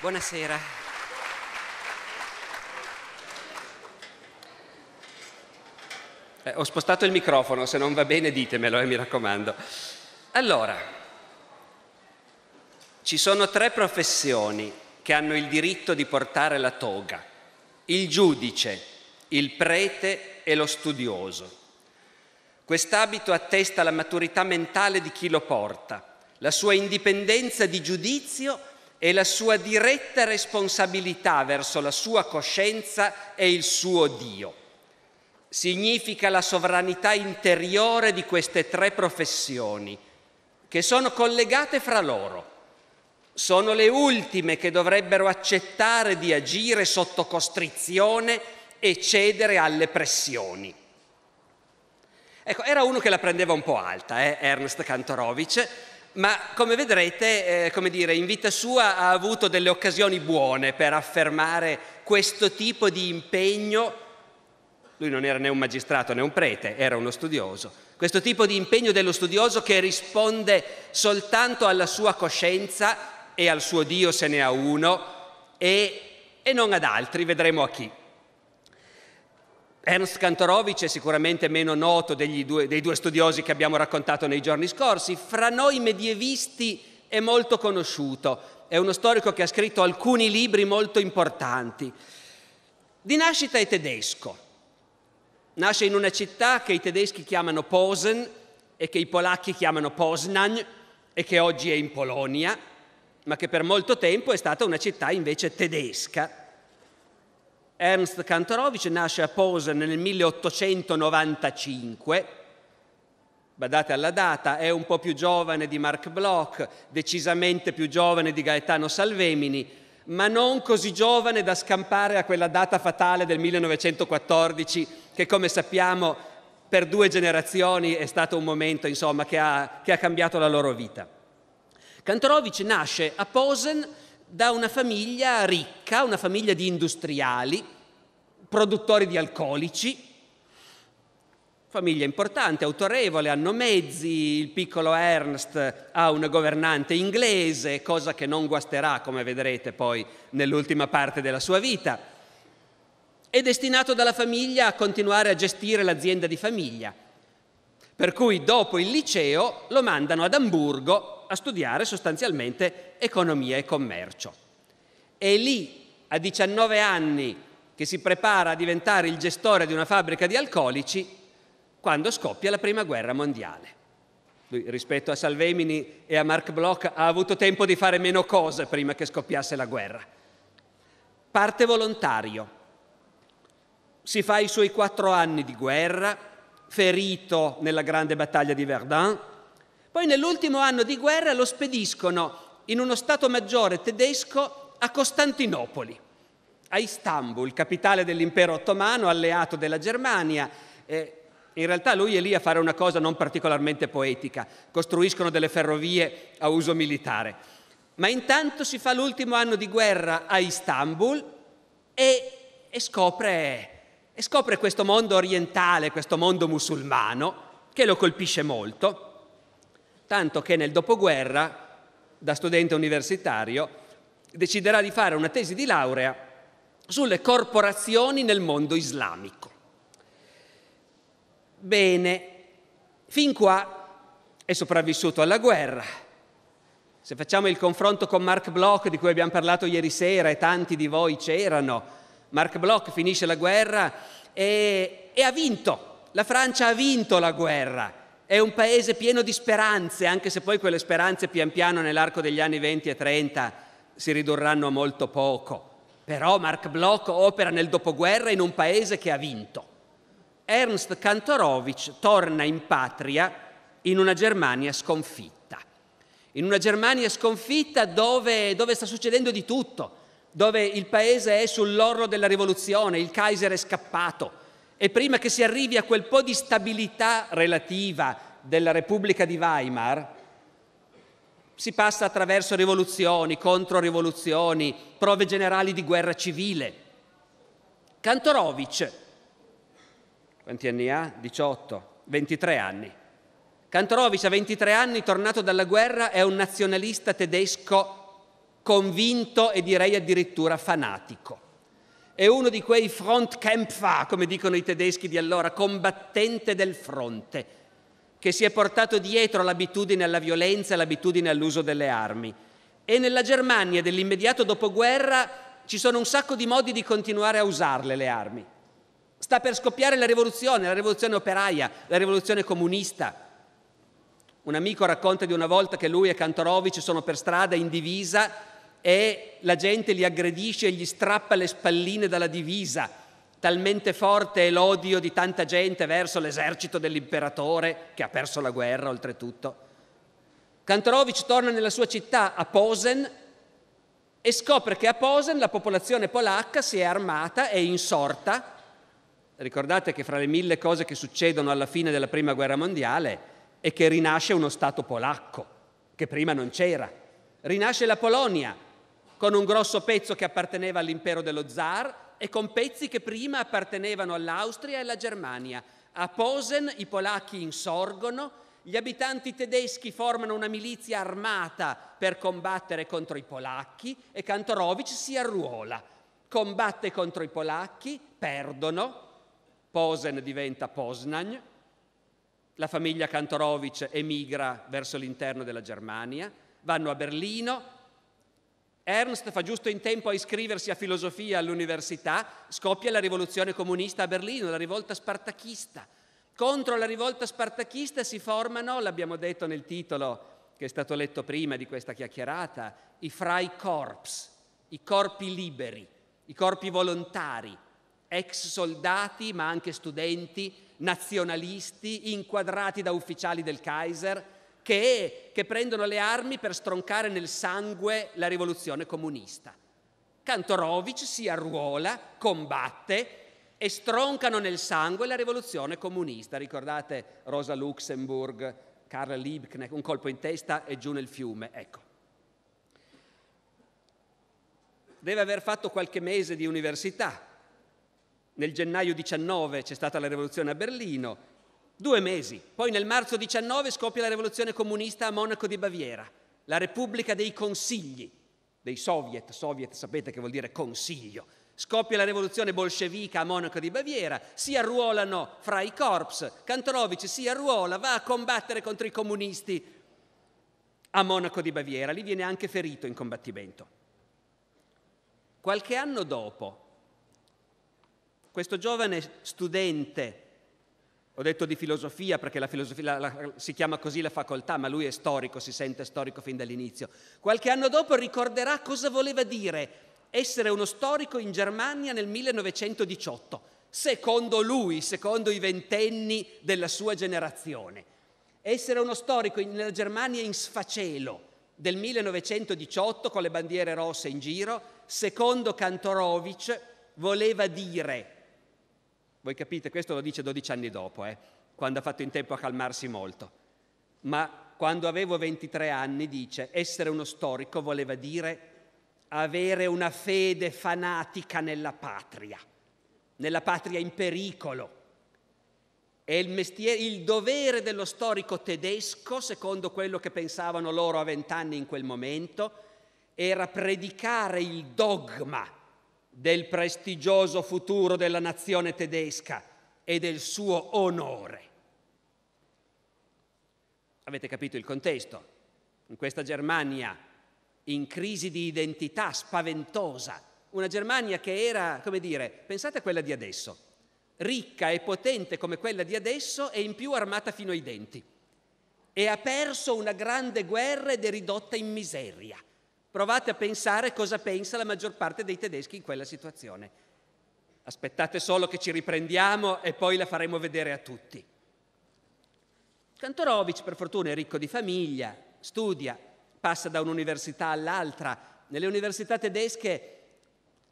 Buonasera. Eh, ho spostato il microfono, se non va bene ditemelo, eh, mi raccomando. Allora, ci sono tre professioni che hanno il diritto di portare la toga. Il giudice, il prete e lo studioso. Quest'abito attesta la maturità mentale di chi lo porta, la sua indipendenza di giudizio e la sua diretta responsabilità verso la sua coscienza e il suo Dio. Significa la sovranità interiore di queste tre professioni, che sono collegate fra loro. Sono le ultime che dovrebbero accettare di agire sotto costrizione e cedere alle pressioni. Ecco, era uno che la prendeva un po' alta, eh? Ernst Kantorowicz, ma come vedrete, eh, come dire, in vita sua ha avuto delle occasioni buone per affermare questo tipo di impegno. Lui non era né un magistrato né un prete, era uno studioso. Questo tipo di impegno dello studioso che risponde soltanto alla sua coscienza e al suo Dio se ne ha uno e, e non ad altri, vedremo a chi. Ernst Kantorowicz è sicuramente meno noto due, dei due studiosi che abbiamo raccontato nei giorni scorsi. Fra noi medievisti è molto conosciuto, è uno storico che ha scritto alcuni libri molto importanti. Di nascita è tedesco, nasce in una città che i tedeschi chiamano Posen e che i polacchi chiamano Poznań e che oggi è in Polonia, ma che per molto tempo è stata una città invece tedesca Ernst Kantorowicz nasce a Posen nel 1895, badate alla data, è un po' più giovane di Mark Bloch, decisamente più giovane di Gaetano Salvemini, ma non così giovane da scampare a quella data fatale del 1914 che come sappiamo per due generazioni è stato un momento insomma, che, ha, che ha cambiato la loro vita. Kantorowicz nasce a Posen da una famiglia ricca, una famiglia di industriali, produttori di alcolici, famiglia importante, autorevole, hanno mezzi, il piccolo Ernst ha una governante inglese, cosa che non guasterà, come vedrete poi nell'ultima parte della sua vita. È destinato dalla famiglia a continuare a gestire l'azienda di famiglia, per cui dopo il liceo lo mandano ad Amburgo a studiare sostanzialmente economia e commercio. È lì, a 19 anni, che si prepara a diventare il gestore di una fabbrica di alcolici quando scoppia la prima guerra mondiale. Lui, rispetto a Salvemini e a Mark Bloch, ha avuto tempo di fare meno cose prima che scoppiasse la guerra. Parte volontario, si fa i suoi quattro anni di guerra, ferito nella grande battaglia di Verdun, poi nell'ultimo anno di guerra lo spediscono in uno Stato maggiore tedesco a Costantinopoli, a Istanbul, capitale dell'impero ottomano, alleato della Germania. Eh, in realtà lui è lì a fare una cosa non particolarmente poetica, costruiscono delle ferrovie a uso militare. Ma intanto si fa l'ultimo anno di guerra a Istanbul e, e, scopre, e scopre questo mondo orientale, questo mondo musulmano, che lo colpisce molto tanto che nel dopoguerra, da studente universitario, deciderà di fare una tesi di laurea sulle corporazioni nel mondo islamico. Bene, fin qua è sopravvissuto alla guerra. Se facciamo il confronto con Mark Bloch, di cui abbiamo parlato ieri sera e tanti di voi c'erano, Mark Bloch finisce la guerra e, e ha vinto. La Francia ha vinto la guerra è un paese pieno di speranze, anche se poi quelle speranze pian piano nell'arco degli anni 20 e 30 si ridurranno a molto poco. Però Mark Bloch opera nel dopoguerra in un paese che ha vinto. Ernst Kantorowicz torna in patria in una Germania sconfitta. In una Germania sconfitta dove, dove sta succedendo di tutto, dove il paese è sull'orlo della rivoluzione, il Kaiser è scappato, e prima che si arrivi a quel po' di stabilità relativa della Repubblica di Weimar, si passa attraverso rivoluzioni, controrivoluzioni, prove generali di guerra civile. Kantorowicz, quanti anni ha? 18, 23 anni. Kantorowicz a 23 anni, tornato dalla guerra, è un nazionalista tedesco convinto e direi addirittura fanatico. È uno di quei Frontkämpfer, come dicono i tedeschi di allora, combattente del fronte, che si è portato dietro l'abitudine alla violenza e l'abitudine all'uso delle armi. E nella Germania dell'immediato dopoguerra ci sono un sacco di modi di continuare a usarle le armi. Sta per scoppiare la rivoluzione, la rivoluzione operaia, la rivoluzione comunista. Un amico racconta di una volta che lui e Kantorowicz sono per strada in divisa e la gente li aggredisce e gli strappa le spalline dalla divisa. Talmente forte è l'odio di tanta gente verso l'esercito dell'imperatore, che ha perso la guerra oltretutto. Kantorowicz torna nella sua città, a Posen, e scopre che a Posen la popolazione polacca si è armata e insorta. Ricordate che fra le mille cose che succedono alla fine della Prima Guerra Mondiale è che rinasce uno Stato polacco, che prima non c'era. Rinasce la Polonia, con un grosso pezzo che apparteneva all'impero dello zar e con pezzi che prima appartenevano all'Austria e alla Germania. A Posen i polacchi insorgono, gli abitanti tedeschi formano una milizia armata per combattere contro i polacchi e Kantorowicz si arruola. Combatte contro i polacchi, perdono, Posen diventa Poznan, la famiglia Kantorowicz emigra verso l'interno della Germania, vanno a Berlino. Ernst fa giusto in tempo a iscriversi a filosofia all'università, scoppia la rivoluzione comunista a Berlino, la rivolta spartachista. Contro la rivolta spartachista si formano, l'abbiamo detto nel titolo che è stato letto prima di questa chiacchierata, i Freikorps, i corpi liberi, i corpi volontari, ex soldati ma anche studenti nazionalisti inquadrati da ufficiali del Kaiser che, che prendono le armi per stroncare nel sangue la rivoluzione comunista. Kantorowicz si arruola, combatte e stroncano nel sangue la rivoluzione comunista. Ricordate Rosa Luxemburg, Karl Liebknecht, un colpo in testa e giù nel fiume. Ecco. Deve aver fatto qualche mese di università, nel gennaio 19 c'è stata la rivoluzione a Berlino, due mesi, poi nel marzo 19 scoppia la rivoluzione comunista a Monaco di Baviera, la Repubblica dei Consigli, dei Soviet, Soviet sapete che vuol dire consiglio, scoppia la rivoluzione bolscevica a Monaco di Baviera, si arruolano fra i corps, Kantorowicz si arruola, va a combattere contro i comunisti a Monaco di Baviera, lì viene anche ferito in combattimento. Qualche anno dopo, questo giovane studente, ho detto di filosofia perché la filosofia la, la, si chiama così la facoltà, ma lui è storico, si sente storico fin dall'inizio. Qualche anno dopo ricorderà cosa voleva dire essere uno storico in Germania nel 1918, secondo lui, secondo i ventenni della sua generazione. Essere uno storico nella Germania in sfacelo del 1918 con le bandiere rosse in giro, secondo Kantorowicz, voleva dire voi capite, questo lo dice 12 anni dopo, eh, quando ha fatto in tempo a calmarsi molto. Ma quando avevo 23 anni dice, essere uno storico voleva dire avere una fede fanatica nella patria, nella patria in pericolo. E il, mestiere, il dovere dello storico tedesco, secondo quello che pensavano loro a vent'anni in quel momento, era predicare il dogma del prestigioso futuro della nazione tedesca e del suo onore. Avete capito il contesto? In questa Germania in crisi di identità spaventosa, una Germania che era, come dire, pensate a quella di adesso, ricca e potente come quella di adesso e in più armata fino ai denti. E ha perso una grande guerra ed è ridotta in miseria. Provate a pensare cosa pensa la maggior parte dei tedeschi in quella situazione. Aspettate solo che ci riprendiamo e poi la faremo vedere a tutti. Kantorowicz, per fortuna, è ricco di famiglia, studia, passa da un'università all'altra. Nelle università tedesche,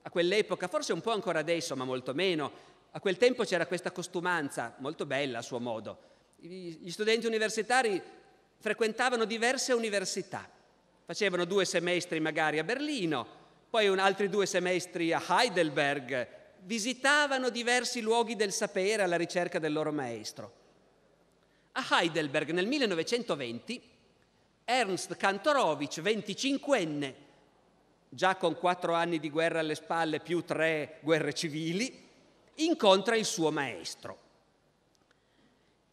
a quell'epoca, forse un po' ancora adesso, ma molto meno, a quel tempo c'era questa costumanza, molto bella a suo modo. Gli studenti universitari frequentavano diverse università Facevano due semestri magari a Berlino, poi un altri due semestri a Heidelberg, visitavano diversi luoghi del sapere alla ricerca del loro maestro. A Heidelberg nel 1920 Ernst Kantorowicz, 25enne, già con quattro anni di guerra alle spalle più tre guerre civili, incontra il suo maestro.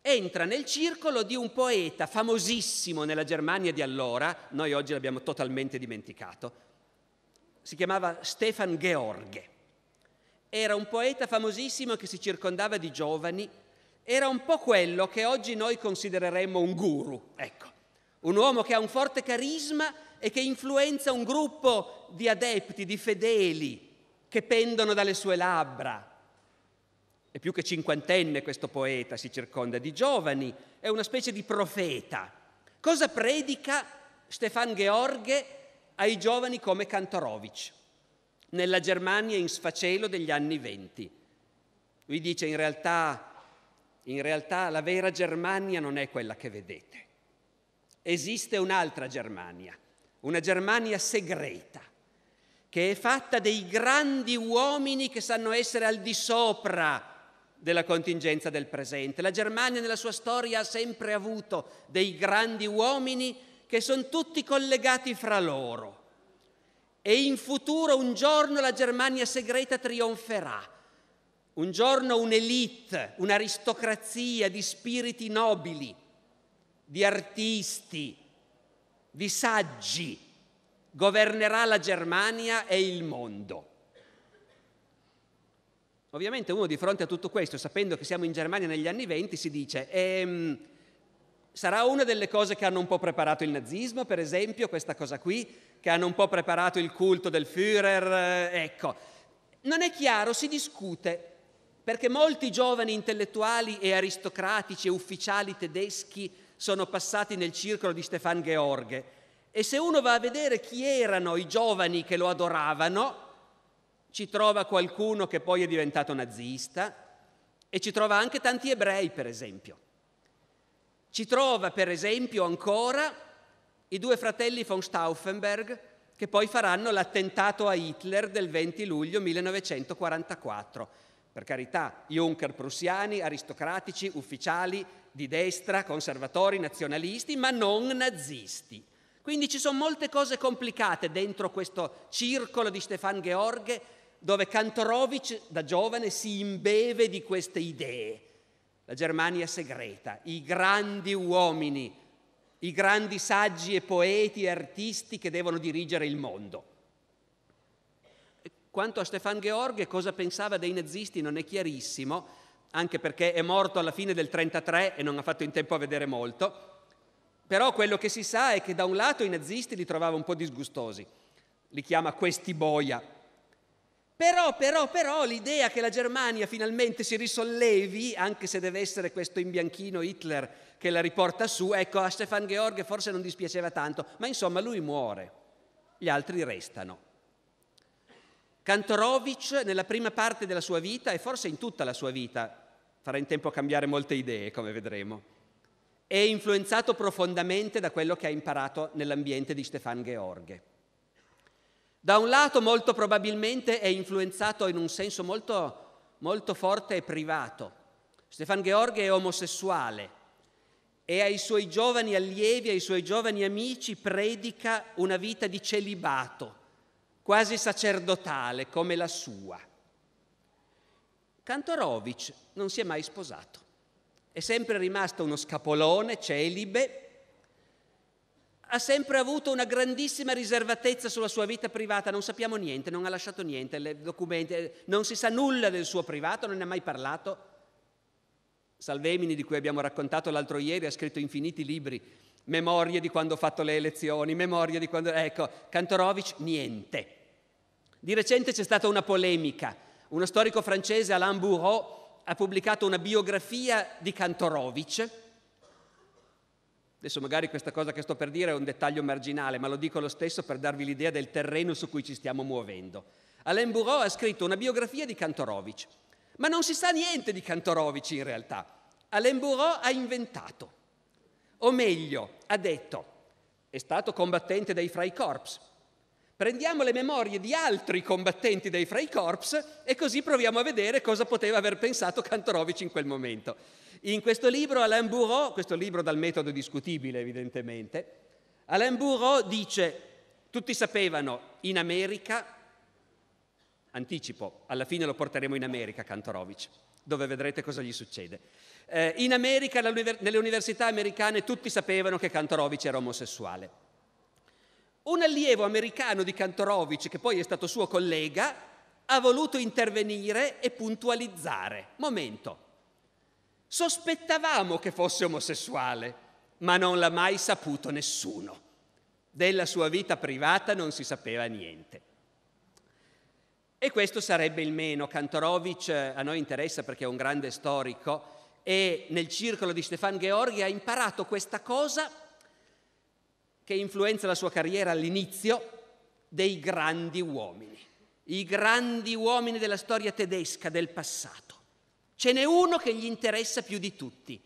Entra nel circolo di un poeta famosissimo nella Germania di allora, noi oggi l'abbiamo totalmente dimenticato, si chiamava Stefan George. Era un poeta famosissimo che si circondava di giovani, era un po' quello che oggi noi considereremmo un guru, ecco, un uomo che ha un forte carisma e che influenza un gruppo di adepti, di fedeli che pendono dalle sue labbra, è più che cinquantenne questo poeta, si circonda di giovani, è una specie di profeta. Cosa predica Stefan George ai giovani come Kantorowicz nella Germania in sfacelo degli anni venti? Lui dice in realtà, in realtà la vera Germania non è quella che vedete. Esiste un'altra Germania, una Germania segreta, che è fatta dei grandi uomini che sanno essere al di sopra della contingenza del presente. La Germania nella sua storia ha sempre avuto dei grandi uomini che sono tutti collegati fra loro. E in futuro un giorno la Germania segreta trionferà. Un giorno un'elite, un'aristocrazia di spiriti nobili, di artisti, di saggi governerà la Germania e il mondo. Ovviamente uno di fronte a tutto questo, sapendo che siamo in Germania negli anni venti, si dice, ehm, sarà una delle cose che hanno un po' preparato il nazismo, per esempio, questa cosa qui, che hanno un po' preparato il culto del Führer, eh, ecco. Non è chiaro, si discute, perché molti giovani intellettuali e aristocratici e ufficiali tedeschi sono passati nel circolo di Stefan George. E se uno va a vedere chi erano i giovani che lo adoravano, ci trova qualcuno che poi è diventato nazista e ci trova anche tanti ebrei, per esempio. Ci trova, per esempio, ancora i due fratelli von Stauffenberg che poi faranno l'attentato a Hitler del 20 luglio 1944. Per carità, Juncker prussiani, aristocratici, ufficiali di destra, conservatori, nazionalisti, ma non nazisti. Quindi ci sono molte cose complicate dentro questo circolo di Stefan George dove Kantorowicz da giovane si imbeve di queste idee. La Germania segreta, i grandi uomini, i grandi saggi e poeti e artisti che devono dirigere il mondo. Quanto a Stefan George, cosa pensava dei nazisti non è chiarissimo, anche perché è morto alla fine del 1933 e non ha fatto in tempo a vedere molto. Però quello che si sa è che da un lato i nazisti li trovava un po' disgustosi, li chiama questi boia, però, però, però l'idea che la Germania finalmente si risollevi, anche se deve essere questo imbianchino Hitler che la riporta su, ecco, a Stefan Georg forse non dispiaceva tanto, ma insomma lui muore, gli altri restano. Kantorowicz nella prima parte della sua vita e forse in tutta la sua vita, farà in tempo a cambiare molte idee, come vedremo, è influenzato profondamente da quello che ha imparato nell'ambiente di Stefan George. Da un lato molto probabilmente è influenzato in un senso molto, molto forte e privato. Stefan George è omosessuale e ai suoi giovani allievi, ai suoi giovani amici predica una vita di celibato, quasi sacerdotale come la sua. Kantorowicz non si è mai sposato, è sempre rimasto uno scapolone celibe ha sempre avuto una grandissima riservatezza sulla sua vita privata, non sappiamo niente, non ha lasciato niente, documenti, non si sa nulla del suo privato, non ne ha mai parlato. Salvemini, di cui abbiamo raccontato l'altro ieri, ha scritto infiniti libri, memorie di quando ho fatto le elezioni, memorie di quando... Ecco, Kantorowicz niente. Di recente c'è stata una polemica. Uno storico francese, Alain Bourreau, ha pubblicato una biografia di Kantorowicz, Adesso magari questa cosa che sto per dire è un dettaglio marginale, ma lo dico lo stesso per darvi l'idea del terreno su cui ci stiamo muovendo. Alain Bourreau ha scritto una biografia di Kantorowicz, ma non si sa niente di Kantorowicz in realtà. Alain Bourreau ha inventato, o meglio, ha detto, è stato combattente dei Freikorps. Prendiamo le memorie di altri combattenti dei Freikorps e così proviamo a vedere cosa poteva aver pensato Kantorowicz in quel momento. In questo libro Alain Bourreau, questo libro dal metodo discutibile evidentemente, Alain Bourreau dice Tutti sapevano in America, anticipo, alla fine lo porteremo in America Kantorowicz, dove vedrete cosa gli succede. Eh, in America, nelle università americane, tutti sapevano che Kantorowicz era omosessuale. Un allievo americano di Kantorowicz, che poi è stato suo collega, ha voluto intervenire e puntualizzare. Momento, sospettavamo che fosse omosessuale, ma non l'ha mai saputo nessuno. Della sua vita privata non si sapeva niente. E questo sarebbe il meno. Kantorowicz a noi interessa perché è un grande storico e nel circolo di Stefan Gheorghi ha imparato questa cosa che influenza la sua carriera all'inizio dei grandi uomini, i grandi uomini della storia tedesca del passato. Ce n'è uno che gli interessa più di tutti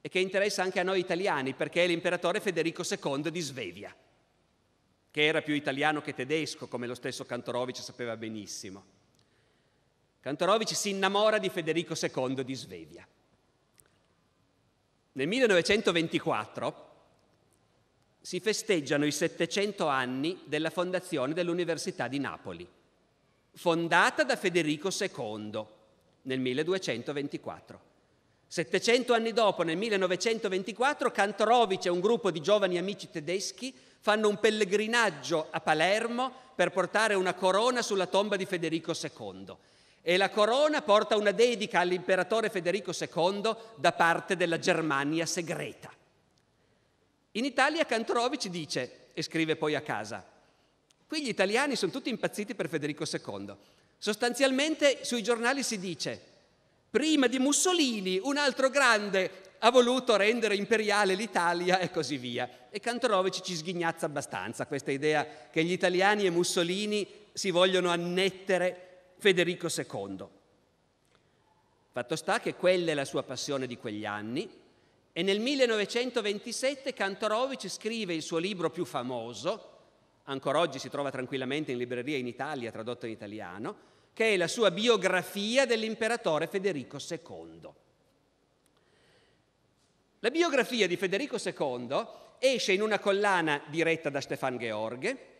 e che interessa anche a noi italiani perché è l'imperatore Federico II di Svevia che era più italiano che tedesco, come lo stesso Kantorowicz sapeva benissimo. Kantorowicz si innamora di Federico II di Svevia. Nel 1924 si festeggiano i 700 anni della fondazione dell'Università di Napoli, fondata da Federico II nel 1224. 700 anni dopo, nel 1924, Kantorowicz e un gruppo di giovani amici tedeschi fanno un pellegrinaggio a Palermo per portare una corona sulla tomba di Federico II. E la corona porta una dedica all'imperatore Federico II da parte della Germania segreta. In Italia Kantorowicz dice, e scrive poi a casa, qui gli italiani sono tutti impazziti per Federico II. Sostanzialmente sui giornali si dice, prima di Mussolini un altro grande ha voluto rendere imperiale l'Italia e così via. E Kantorowicz ci sghignazza abbastanza questa idea che gli italiani e Mussolini si vogliono annettere Federico II. Fatto sta che quella è la sua passione di quegli anni e nel 1927 Kantorowicz scrive il suo libro più famoso, ancora oggi si trova tranquillamente in libreria in Italia, tradotto in italiano, che è la sua biografia dell'imperatore Federico II. La biografia di Federico II esce in una collana diretta da Stefan George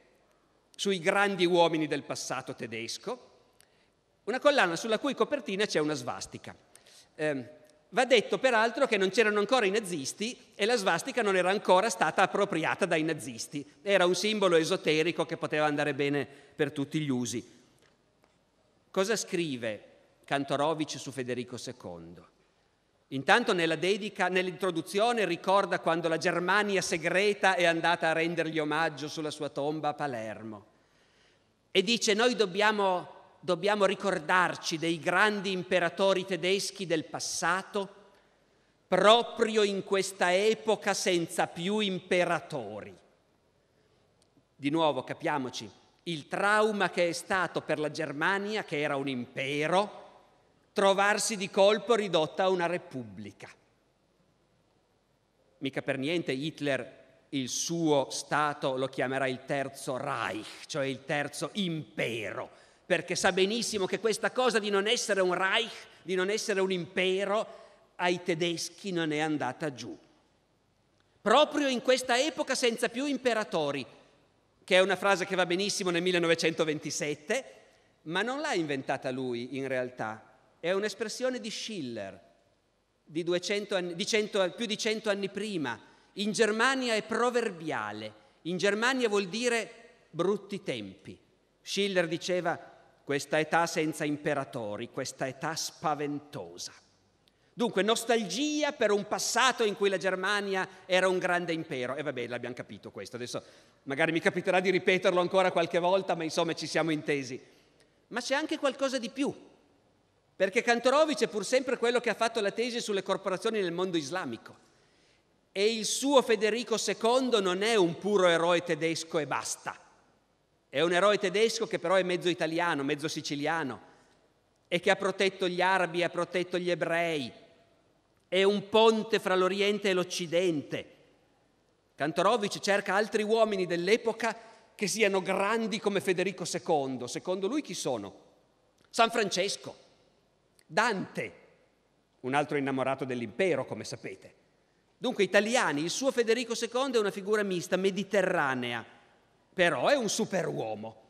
sui grandi uomini del passato tedesco, una collana sulla cui copertina c'è una svastica. Eh, va detto peraltro che non c'erano ancora i nazisti e la svastica non era ancora stata appropriata dai nazisti, era un simbolo esoterico che poteva andare bene per tutti gli usi. Cosa scrive Kantorowicz su Federico II? Intanto nella dedica, nell'introduzione ricorda quando la Germania segreta è andata a rendergli omaggio sulla sua tomba a Palermo. E dice noi dobbiamo, dobbiamo ricordarci dei grandi imperatori tedeschi del passato proprio in questa epoca senza più imperatori. Di nuovo capiamoci, il trauma che è stato per la Germania, che era un impero, trovarsi di colpo ridotta a una repubblica. Mica per niente Hitler il suo Stato lo chiamerà il terzo Reich, cioè il terzo impero, perché sa benissimo che questa cosa di non essere un Reich, di non essere un impero, ai tedeschi non è andata giù. Proprio in questa epoca senza più imperatori, che è una frase che va benissimo nel 1927, ma non l'ha inventata lui in realtà, è un'espressione di Schiller, di, anni, di 100, più di cento anni prima. In Germania è proverbiale, in Germania vuol dire brutti tempi. Schiller diceva questa età senza imperatori, questa età spaventosa. Dunque, nostalgia per un passato in cui la Germania era un grande impero. E vabbè, l'abbiamo capito questo. Adesso magari mi capiterà di ripeterlo ancora qualche volta, ma insomma ci siamo intesi. Ma c'è anche qualcosa di più perché Kantorowicz è pur sempre quello che ha fatto la tesi sulle corporazioni nel mondo islamico. E il suo Federico II non è un puro eroe tedesco e basta. È un eroe tedesco che però è mezzo italiano, mezzo siciliano e che ha protetto gli arabi, ha protetto gli ebrei. È un ponte fra l'Oriente e l'Occidente. Kantorowicz cerca altri uomini dell'epoca che siano grandi come Federico II. Secondo lui chi sono? San Francesco, Dante, un altro innamorato dell'impero, come sapete. Dunque italiani, il suo Federico II è una figura mista, mediterranea. però è un superuomo.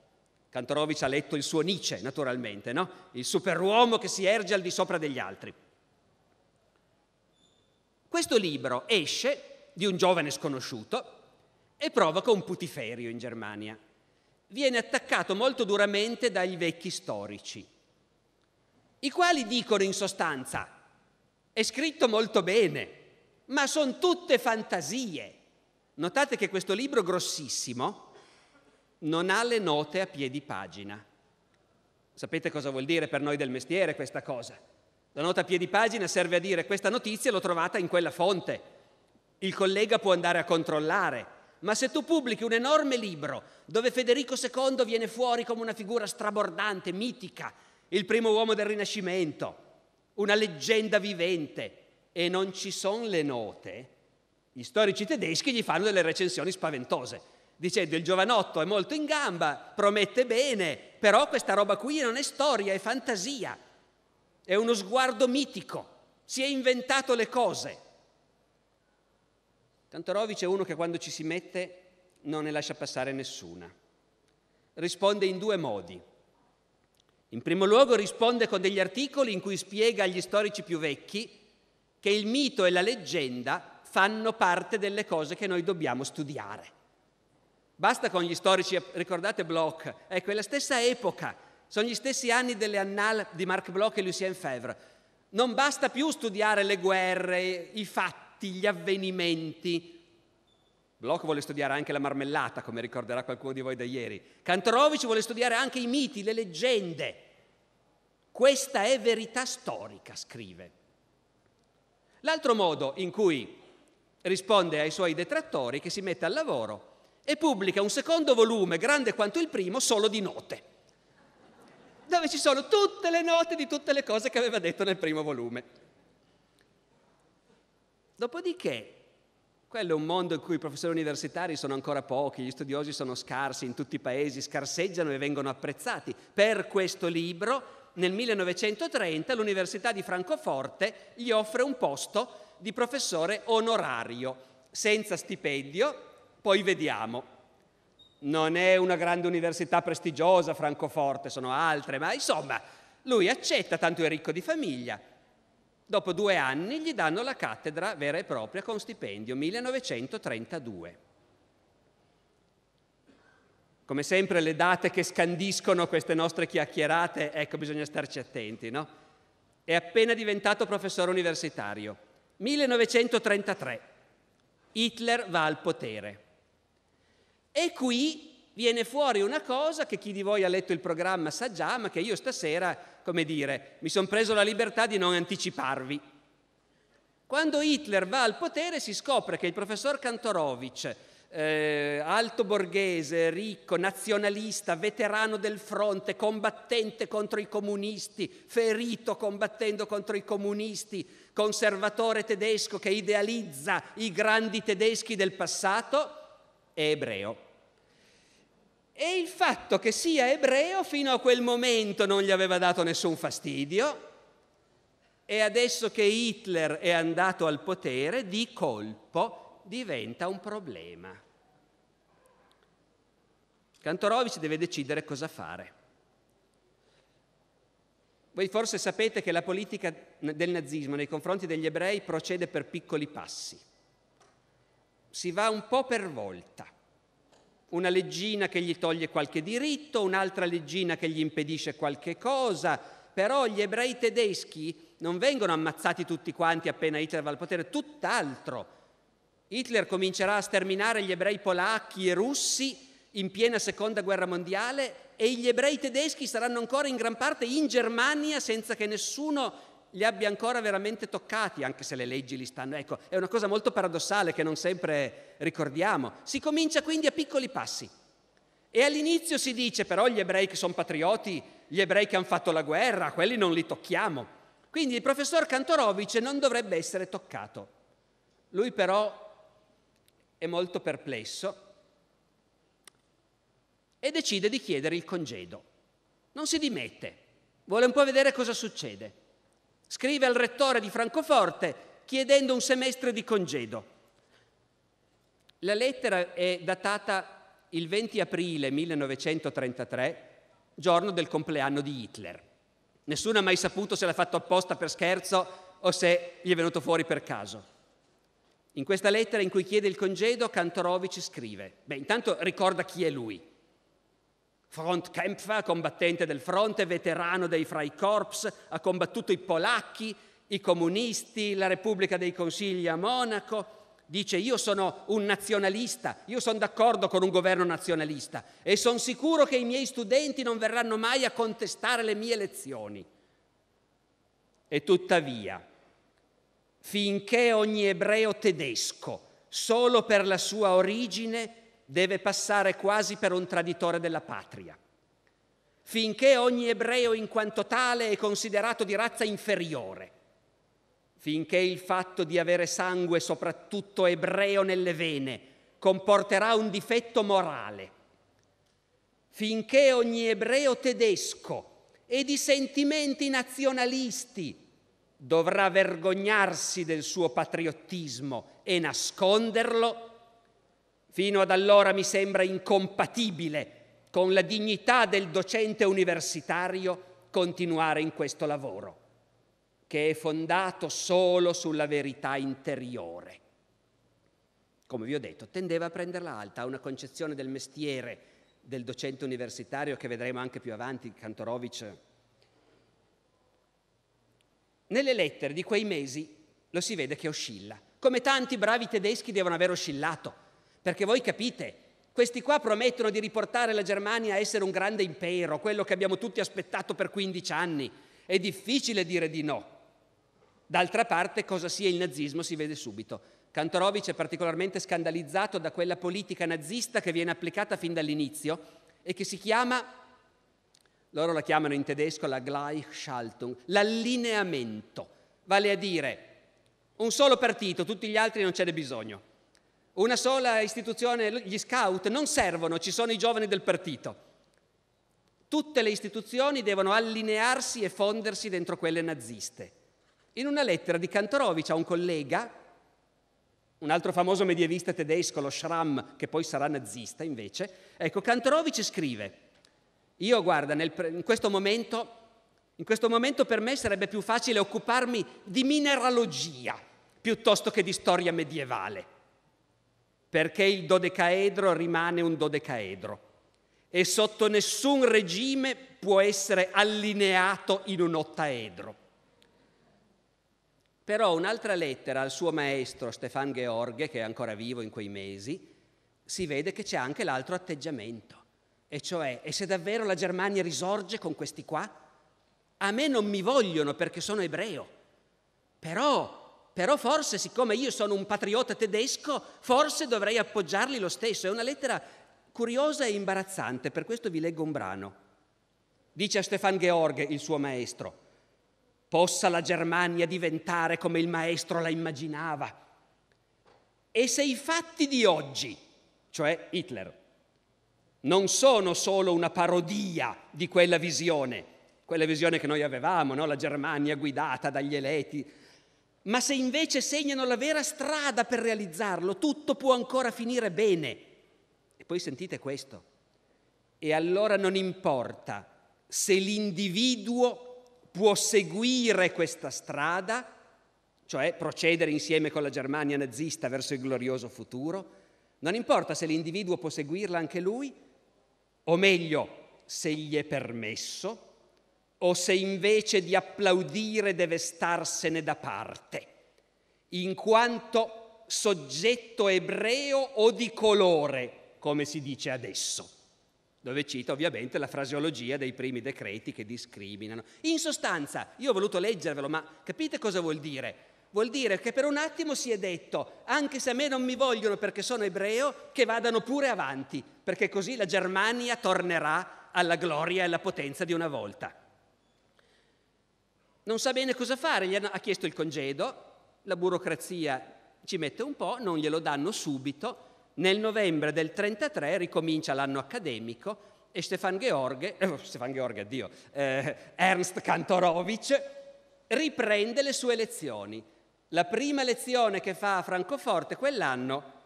Kantorowicz ha letto il suo Nietzsche, naturalmente, no? Il superuomo che si erge al di sopra degli altri. Questo libro esce di un giovane sconosciuto e provoca un putiferio in Germania. Viene attaccato molto duramente dai vecchi storici, i quali dicono in sostanza, è scritto molto bene, ma sono tutte fantasie. Notate che questo libro grossissimo non ha le note a piedi pagina. Sapete cosa vuol dire per noi del mestiere questa cosa? La nota a piedi pagina serve a dire questa notizia l'ho trovata in quella fonte. Il collega può andare a controllare. Ma se tu pubblichi un enorme libro dove Federico II viene fuori come una figura strabordante, mitica, il primo uomo del Rinascimento, una leggenda vivente, e non ci sono le note, gli storici tedeschi gli fanno delle recensioni spaventose, dicendo il giovanotto è molto in gamba, promette bene, però questa roba qui non è storia, è fantasia, è uno sguardo mitico, si è inventato le cose. Tantorovic è uno che quando ci si mette non ne lascia passare nessuna. Risponde in due modi. In primo luogo risponde con degli articoli in cui spiega agli storici più vecchi che il mito e la leggenda fanno parte delle cose che noi dobbiamo studiare. Basta con gli storici, ricordate Bloch, è quella stessa epoca, sono gli stessi anni delle Annales di Marc Bloch e Lucien Febvre. Non basta più studiare le guerre, i fatti, gli avvenimenti. Bloch vuole studiare anche la marmellata, come ricorderà qualcuno di voi da ieri. Kantorowicz vuole studiare anche i miti, le leggende. Questa è verità storica, scrive. L'altro modo in cui risponde ai suoi detrattori che si mette al lavoro e pubblica un secondo volume grande quanto il primo solo di note, dove ci sono tutte le note di tutte le cose che aveva detto nel primo volume. Dopodiché, quello è un mondo in cui i professori universitari sono ancora pochi, gli studiosi sono scarsi in tutti i paesi, scarseggiano e vengono apprezzati. Per questo libro, nel 1930, l'Università di Francoforte gli offre un posto di professore onorario, senza stipendio, poi vediamo. Non è una grande università prestigiosa, Francoforte, sono altre, ma insomma, lui accetta, tanto è ricco di famiglia. Dopo due anni gli danno la cattedra vera e propria con stipendio, 1932. Come sempre le date che scandiscono queste nostre chiacchierate, ecco, bisogna starci attenti, no? È appena diventato professore universitario 1933. Hitler va al potere. E qui viene fuori una cosa che chi di voi ha letto il programma sa già, ma che io stasera, come dire, mi sono preso la libertà di non anticiparvi. Quando Hitler va al potere si scopre che il professor Kantorowicz, eh, alto borghese, ricco, nazionalista, veterano del fronte, combattente contro i comunisti, ferito combattendo contro i comunisti, conservatore tedesco che idealizza i grandi tedeschi del passato, è ebreo. E il fatto che sia ebreo fino a quel momento non gli aveva dato nessun fastidio e adesso che Hitler è andato al potere, di colpo diventa un problema. Kantorowicz deve decidere cosa fare. Voi forse sapete che la politica del nazismo nei confronti degli ebrei procede per piccoli passi. Si va un po' per volta. Una leggina che gli toglie qualche diritto, un'altra leggina che gli impedisce qualche cosa, però gli ebrei tedeschi non vengono ammazzati tutti quanti appena Hitler va al potere, tutt'altro. Hitler comincerà a sterminare gli ebrei polacchi e russi in piena seconda guerra mondiale e gli ebrei tedeschi saranno ancora in gran parte in Germania senza che nessuno li abbia ancora veramente toccati, anche se le leggi li stanno. Ecco, è una cosa molto paradossale che non sempre ricordiamo. Si comincia quindi a piccoli passi. E all'inizio si dice però gli ebrei che sono patrioti, gli ebrei che hanno fatto la guerra, quelli non li tocchiamo. Quindi il professor Kantorowicz non dovrebbe essere toccato. Lui però è molto perplesso e decide di chiedere il congedo. Non si dimette, vuole un po' vedere cosa succede. Scrive al rettore di Francoforte chiedendo un semestre di congedo. La lettera è datata il 20 aprile 1933, giorno del compleanno di Hitler. Nessuno ha mai saputo se l'ha fatto apposta per scherzo o se gli è venuto fuori per caso. In questa lettera in cui chiede il congedo, Kantorowicz scrive, beh, intanto ricorda chi è lui. Frontkämpfer, combattente del fronte, veterano dei Freikorps, ha combattuto i polacchi, i comunisti, la Repubblica dei Consigli a Monaco. Dice io sono un nazionalista, io sono d'accordo con un governo nazionalista e sono sicuro che i miei studenti non verranno mai a contestare le mie lezioni. E tuttavia, finché ogni ebreo tedesco, solo per la sua origine, deve passare quasi per un traditore della patria, finché ogni ebreo in quanto tale è considerato di razza inferiore, finché il fatto di avere sangue soprattutto ebreo nelle vene comporterà un difetto morale, finché ogni ebreo tedesco e di sentimenti nazionalisti dovrà vergognarsi del suo patriottismo e nasconderlo, fino ad allora mi sembra incompatibile con la dignità del docente universitario continuare in questo lavoro, che è fondato solo sulla verità interiore. Come vi ho detto, tendeva a prenderla alta, ha una concezione del mestiere del docente universitario che vedremo anche più avanti, Kantorowicz. Nelle lettere di quei mesi lo si vede che oscilla, come tanti bravi tedeschi devono aver oscillato, perché voi capite, questi qua promettono di riportare la Germania a essere un grande impero, quello che abbiamo tutti aspettato per 15 anni. È difficile dire di no. D'altra parte, cosa sia il nazismo si vede subito. Kantorowicz è particolarmente scandalizzato da quella politica nazista che viene applicata fin dall'inizio e che si chiama loro la chiamano in tedesco la Gleichschaltung, l'allineamento, vale a dire un solo partito, tutti gli altri non ce n'è bisogno. Una sola istituzione, gli scout non servono, ci sono i giovani del partito. Tutte le istituzioni devono allinearsi e fondersi dentro quelle naziste. In una lettera di Kantorowicz a un collega, un altro famoso medievista tedesco, lo Schramm, che poi sarà nazista invece, ecco, Kantorowicz scrive io, guarda, nel, in, questo momento, in questo momento per me sarebbe più facile occuparmi di mineralogia piuttosto che di storia medievale, perché il dodecaedro rimane un dodecaedro e sotto nessun regime può essere allineato in un ottaedro. Però un'altra lettera al suo maestro Stefan George, che è ancora vivo in quei mesi, si vede che c'è anche l'altro atteggiamento. E cioè, e se davvero la Germania risorge con questi qua? A me non mi vogliono perché sono ebreo. Però, però forse, siccome io sono un patriota tedesco, forse dovrei appoggiarli lo stesso. È una lettera curiosa e imbarazzante, per questo vi leggo un brano. Dice a Stefan Georg, il suo maestro, possa la Germania diventare come il maestro la immaginava. E se i fatti di oggi, cioè Hitler, non sono solo una parodia di quella visione, quella visione che noi avevamo, no? la Germania guidata dagli eleti, ma se invece segnano la vera strada per realizzarlo, tutto può ancora finire bene. E poi sentite questo. E allora non importa se l'individuo può seguire questa strada, cioè procedere insieme con la Germania nazista verso il glorioso futuro, non importa se l'individuo può seguirla anche lui, o meglio, se gli è permesso, o se invece di applaudire deve starsene da parte, in quanto soggetto ebreo o di colore, come si dice adesso, dove cita ovviamente la fraseologia dei primi decreti che discriminano. In sostanza, io ho voluto leggervelo, ma capite cosa vuol dire? Vuol dire che per un attimo si è detto, anche se a me non mi vogliono perché sono ebreo, che vadano pure avanti, perché così la Germania tornerà alla gloria e alla potenza di una volta. Non sa bene cosa fare, gli ha chiesto il congedo, la burocrazia ci mette un po', non glielo danno subito, nel novembre del 1933 ricomincia l'anno accademico e Stefan George, eh, Stefan George, addio, eh, Ernst Kantorowicz riprende le sue lezioni la prima lezione che fa a Francoforte quell'anno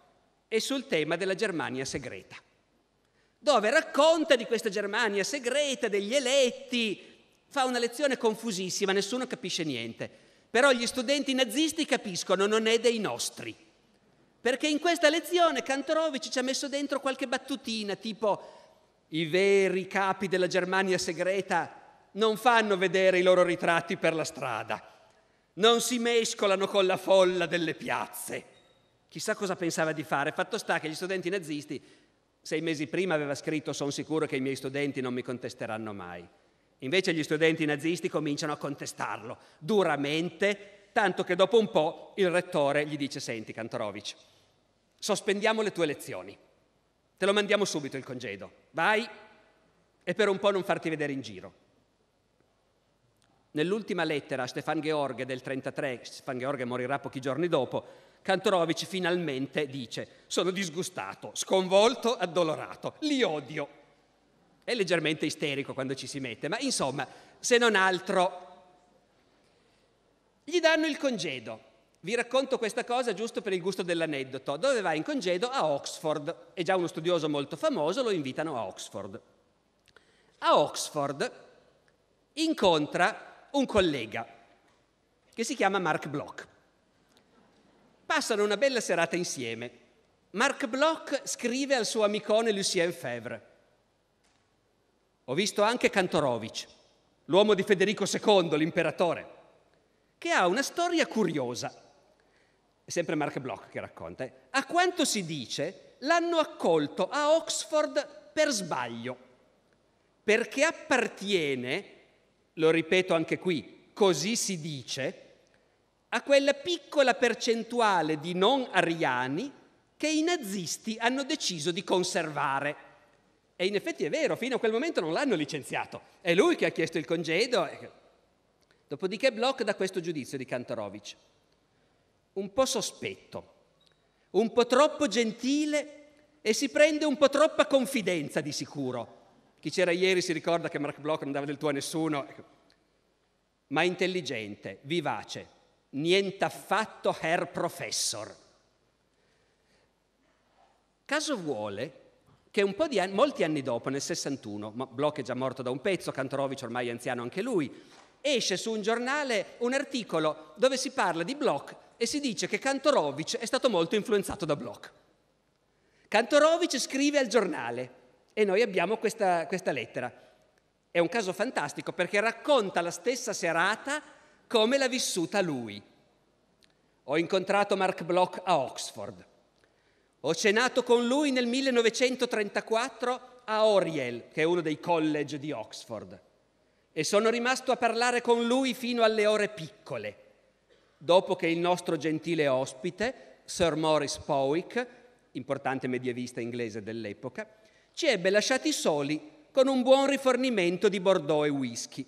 è sul tema della Germania segreta. dove racconta di questa Germania segreta, degli eletti, fa una lezione confusissima, nessuno capisce niente. Però gli studenti nazisti capiscono, non è dei nostri. Perché in questa lezione Kantorowicz ci ha messo dentro qualche battutina, tipo i veri capi della Germania segreta non fanno vedere i loro ritratti per la strada, non si mescolano con la folla delle piazze. Chissà cosa pensava di fare. Fatto sta che gli studenti nazisti sei mesi prima aveva scritto sono sicuro che i miei studenti non mi contesteranno mai. Invece gli studenti nazisti cominciano a contestarlo duramente, tanto che dopo un po' il rettore gli dice senti Kantorowicz, sospendiamo le tue lezioni, te lo mandiamo subito il congedo, vai e per un po' non farti vedere in giro. Nell'ultima lettera a Stefan George del 1933, Stefan George morirà pochi giorni dopo, Kantorowicz finalmente dice sono disgustato, sconvolto, addolorato, li odio. È leggermente isterico quando ci si mette, ma insomma, se non altro, gli danno il congedo. Vi racconto questa cosa giusto per il gusto dell'aneddoto. Dove va in congedo? A Oxford. È già uno studioso molto famoso, lo invitano a Oxford. A Oxford incontra un collega che si chiama Mark Bloch. Passano una bella serata insieme. Marc Bloch scrive al suo amicone Lucien Febvre. Ho visto anche Kantorowicz, l'uomo di Federico II, l'imperatore, che ha una storia curiosa. È sempre Marc Bloch che racconta. Eh? A quanto si dice, l'hanno accolto a Oxford per sbaglio, perché appartiene, lo ripeto anche qui, così si dice, a quella piccola percentuale di non ariani che i nazisti hanno deciso di conservare. E in effetti è vero, fino a quel momento non l'hanno licenziato. È lui che ha chiesto il congedo. Dopodiché Bloch dà questo giudizio di Kantorowicz. Un po' sospetto, un po' troppo gentile e si prende un po' troppa confidenza di sicuro. Chi c'era ieri si ricorda che Mark Bloch non dava del tuo a nessuno, ma intelligente, vivace, niente affatto Herr Professor. Caso vuole che un po' di anni, molti anni dopo, nel 61, ma Bloch è già morto da un pezzo, Kantorowicz ormai è anziano anche lui, esce su un giornale un articolo dove si parla di Bloch e si dice che Kantorowicz è stato molto influenzato da Bloch. Kantorowicz scrive al giornale e noi abbiamo questa, questa lettera. È un caso fantastico perché racconta la stessa serata come l'ha vissuta lui. Ho incontrato Mark Bloch a Oxford. Ho cenato con lui nel 1934 a Oriel, che è uno dei college di Oxford, e sono rimasto a parlare con lui fino alle ore piccole, dopo che il nostro gentile ospite, Sir Maurice Powick, importante medievista inglese dell'epoca, ci ebbe lasciati soli con un buon rifornimento di Bordeaux e whisky.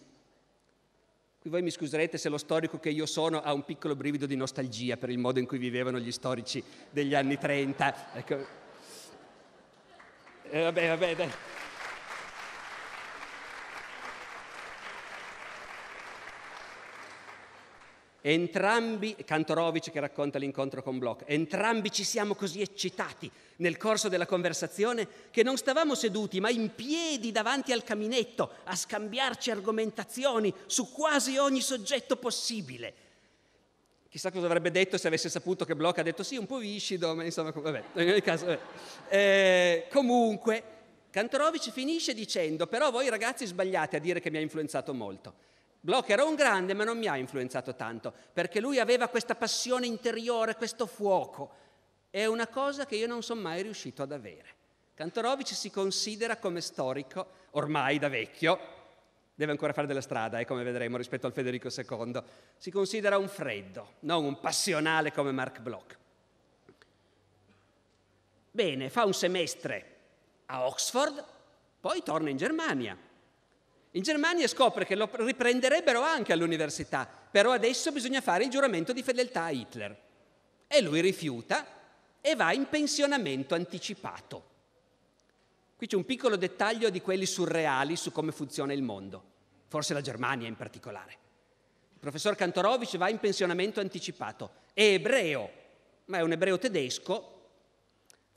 Qui voi mi scuserete se lo storico che io sono ha un piccolo brivido di nostalgia per il modo in cui vivevano gli storici degli anni 30. Ecco. Eh, vabbè, vabbè, dai. Entrambi, Kantorowicz che racconta l'incontro con Bloch, entrambi ci siamo così eccitati nel corso della conversazione che non stavamo seduti ma in piedi davanti al caminetto a scambiarci argomentazioni su quasi ogni soggetto possibile. Chissà cosa avrebbe detto se avesse saputo che Bloch ha detto sì, un po' viscido, ma insomma, vabbè, nel caso, vabbè. Eh, comunque, Kantorowicz finisce dicendo, però voi ragazzi sbagliate a dire che mi ha influenzato molto. Bloch era un grande, ma non mi ha influenzato tanto, perché lui aveva questa passione interiore, questo fuoco. È una cosa che io non sono mai riuscito ad avere. Kantorowicz si considera come storico, ormai da vecchio, deve ancora fare della strada, eh, come vedremo, rispetto al Federico II, si considera un freddo, non un passionale come Mark Bloch. Bene, fa un semestre a Oxford, poi torna in Germania in Germania scopre che lo riprenderebbero anche all'università, però adesso bisogna fare il giuramento di fedeltà a Hitler. E lui rifiuta e va in pensionamento anticipato. Qui c'è un piccolo dettaglio di quelli surreali su come funziona il mondo, forse la Germania in particolare. Il professor Kantorowicz va in pensionamento anticipato, è ebreo, ma è un ebreo tedesco,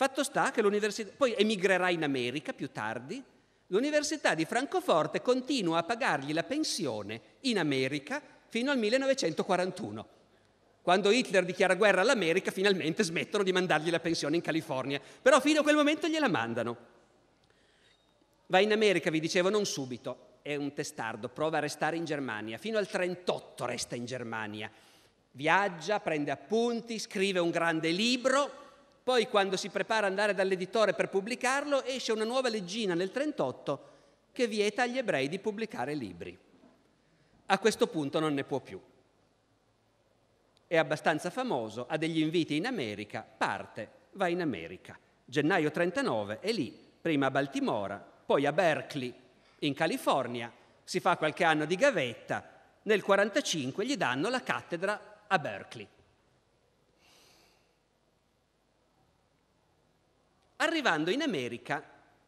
Fatto sta che l'università, poi emigrerà in America più tardi, l'Università di Francoforte continua a pagargli la pensione in America fino al 1941. Quando Hitler dichiara guerra all'America, finalmente smettono di mandargli la pensione in California, però fino a quel momento gliela mandano. Va in America, vi dicevo, non subito, è un testardo, prova a restare in Germania, fino al 38 resta in Germania. Viaggia, prende appunti, scrive un grande libro, poi quando si prepara ad andare dall'editore per pubblicarlo, esce una nuova leggina nel 38 che vieta agli ebrei di pubblicare libri. A questo punto non ne può più. È abbastanza famoso, ha degli inviti in America, parte, va in America. Gennaio 39 è lì, prima a Baltimora, poi a Berkeley, in California, si fa qualche anno di gavetta, nel 45 gli danno la cattedra a Berkeley. Arrivando in America,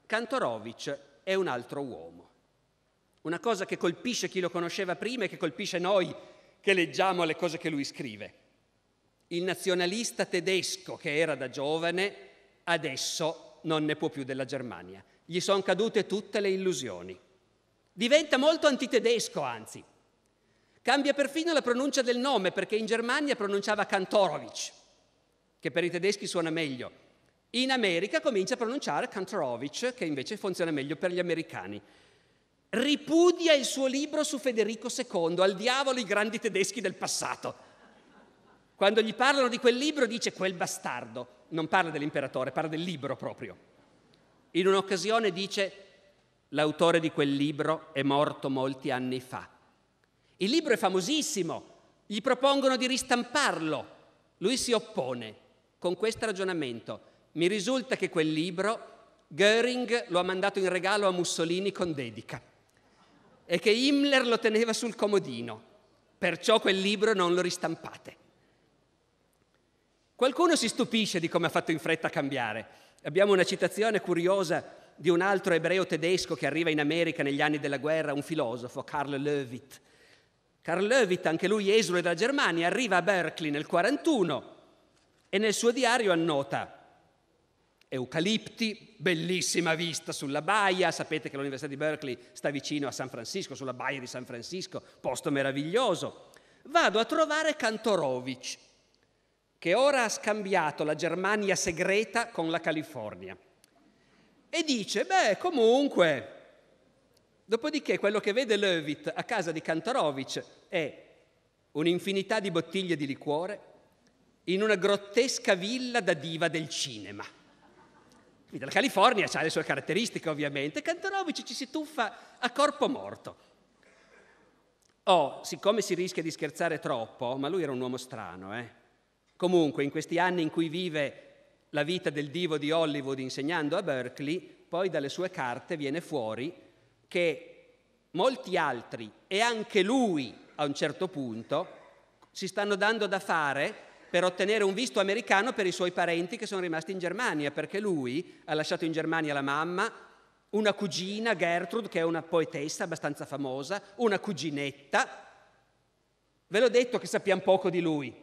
Kantorowicz è un altro uomo. Una cosa che colpisce chi lo conosceva prima e che colpisce noi che leggiamo le cose che lui scrive. Il nazionalista tedesco che era da giovane adesso non ne può più della Germania. Gli sono cadute tutte le illusioni. Diventa molto antitedesco, anzi. Cambia perfino la pronuncia del nome perché in Germania pronunciava Kantorowicz, che per i tedeschi suona meglio. In America comincia a pronunciare Kantorowicz, che invece funziona meglio per gli americani. Ripudia il suo libro su Federico II, al diavolo i grandi tedeschi del passato. Quando gli parlano di quel libro dice quel bastardo, non parla dell'imperatore, parla del libro proprio. In un'occasione dice l'autore di quel libro è morto molti anni fa. Il libro è famosissimo, gli propongono di ristamparlo, lui si oppone con questo ragionamento. Mi risulta che quel libro Göring lo ha mandato in regalo a Mussolini con dedica e che Himmler lo teneva sul comodino, perciò quel libro non lo ristampate. Qualcuno si stupisce di come ha fatto in fretta a cambiare. Abbiamo una citazione curiosa di un altro ebreo tedesco che arriva in America negli anni della guerra, un filosofo, Karl Löwit. Karl Löwit, anche lui esule dalla Germania, arriva a Berkeley nel 1941 e nel suo diario annota eucalipti, bellissima vista sulla baia, sapete che l'Università di Berkeley sta vicino a San Francisco, sulla baia di San Francisco, posto meraviglioso. Vado a trovare Kantorowicz, che ora ha scambiato la Germania segreta con la California. E dice, beh, comunque, dopodiché quello che vede Levitt a casa di Kantorowicz è un'infinità di bottiglie di liquore in una grottesca villa da diva del cinema. La California ha le sue caratteristiche ovviamente, Kantorowicz ci si tuffa a corpo morto. Oh, siccome si rischia di scherzare troppo, ma lui era un uomo strano, eh? Comunque, in questi anni in cui vive la vita del divo di Hollywood insegnando a Berkeley, poi dalle sue carte viene fuori che molti altri e anche lui a un certo punto si stanno dando da fare per ottenere un visto americano per i suoi parenti che sono rimasti in Germania, perché lui ha lasciato in Germania la mamma, una cugina, Gertrude, che è una poetessa abbastanza famosa, una cuginetta. Ve l'ho detto che sappiamo poco di lui.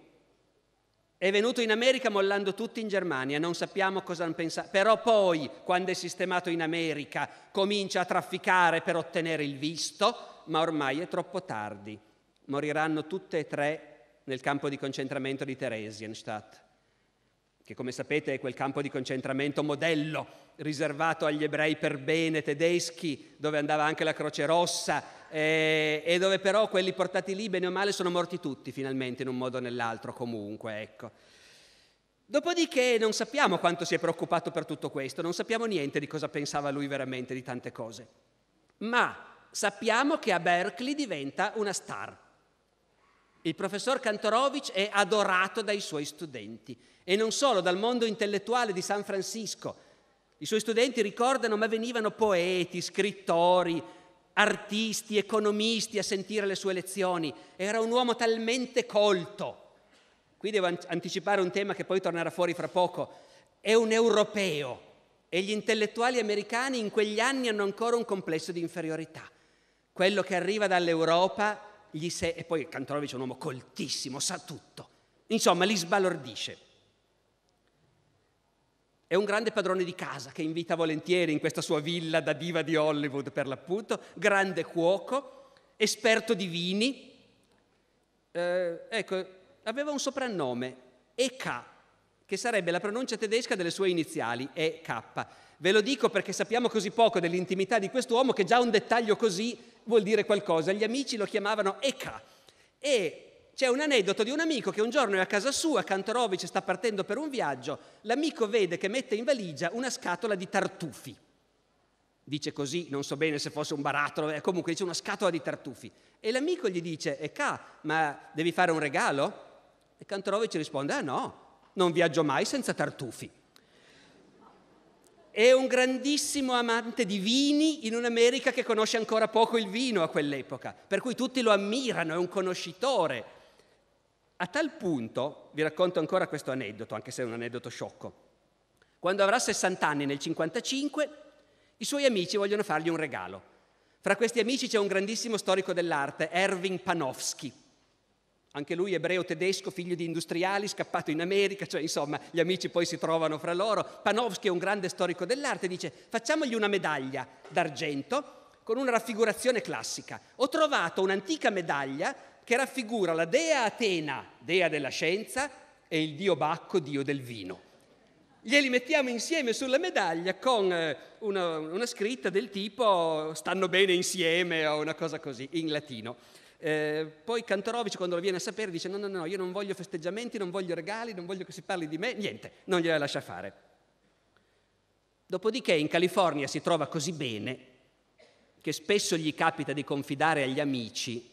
È venuto in America mollando tutti in Germania, non sappiamo cosa hanno pensato, però poi, quando è sistemato in America, comincia a trafficare per ottenere il visto, ma ormai è troppo tardi. Moriranno tutte e tre nel campo di concentramento di Theresienstadt, che come sapete è quel campo di concentramento modello riservato agli ebrei per bene tedeschi, dove andava anche la Croce Rossa eh, e dove però quelli portati lì bene o male sono morti tutti finalmente in un modo o nell'altro comunque, ecco. Dopodiché non sappiamo quanto si è preoccupato per tutto questo, non sappiamo niente di cosa pensava lui veramente di tante cose, ma sappiamo che a Berkeley diventa una star. Il professor Kantorowicz è adorato dai suoi studenti e non solo dal mondo intellettuale di San Francisco. I suoi studenti ricordano, ma venivano poeti, scrittori, artisti, economisti a sentire le sue lezioni. Era un uomo talmente colto. Qui devo anticipare un tema che poi tornerà fuori fra poco. È un europeo e gli intellettuali americani in quegli anni hanno ancora un complesso di inferiorità. Quello che arriva dall'Europa se... e poi Kantorowicz è un uomo coltissimo, sa tutto. Insomma, li sbalordisce. È un grande padrone di casa che invita volentieri in questa sua villa da diva di Hollywood per l'appunto, grande cuoco, esperto di vini. Eh, ecco, aveva un soprannome, EK, che sarebbe la pronuncia tedesca delle sue iniziali, EK. Ve lo dico perché sappiamo così poco dell'intimità di quest'uomo che già un dettaglio così vuol dire qualcosa. Gli amici lo chiamavano EK. E c'è un aneddoto di un amico che un giorno è a casa sua, Kantorovic sta partendo per un viaggio, l'amico vede che mette in valigia una scatola di tartufi. Dice così, non so bene se fosse un barattolo, eh, comunque dice una scatola di tartufi. E l'amico gli dice, e ca, ma devi fare un regalo? E Kantorovic risponde, ah no, non viaggio mai senza tartufi. È un grandissimo amante di vini in un'America che conosce ancora poco il vino a quell'epoca, per cui tutti lo ammirano, è un conoscitore. A tal punto, vi racconto ancora questo aneddoto, anche se è un aneddoto sciocco. Quando avrà 60 anni nel 55, i suoi amici vogliono fargli un regalo. Fra questi amici c'è un grandissimo storico dell'arte, Erwin Panofsky. Anche lui ebreo tedesco, figlio di industriali, scappato in America, cioè insomma gli amici poi si trovano fra loro. Panofsky è un grande storico dell'arte, dice facciamogli una medaglia d'argento con una raffigurazione classica. Ho trovato un'antica medaglia che raffigura la dea Atena, dea della scienza, e il dio Bacco, dio del vino. Glieli mettiamo insieme sulla medaglia con eh, una, una scritta del tipo stanno bene insieme o una cosa così, in latino. Eh, poi Cantorovic quando lo viene a sapere dice no, no, no, io non voglio festeggiamenti, non voglio regali, non voglio che si parli di me, niente, non gliela lascia fare. Dopodiché in California si trova così bene che spesso gli capita di confidare agli amici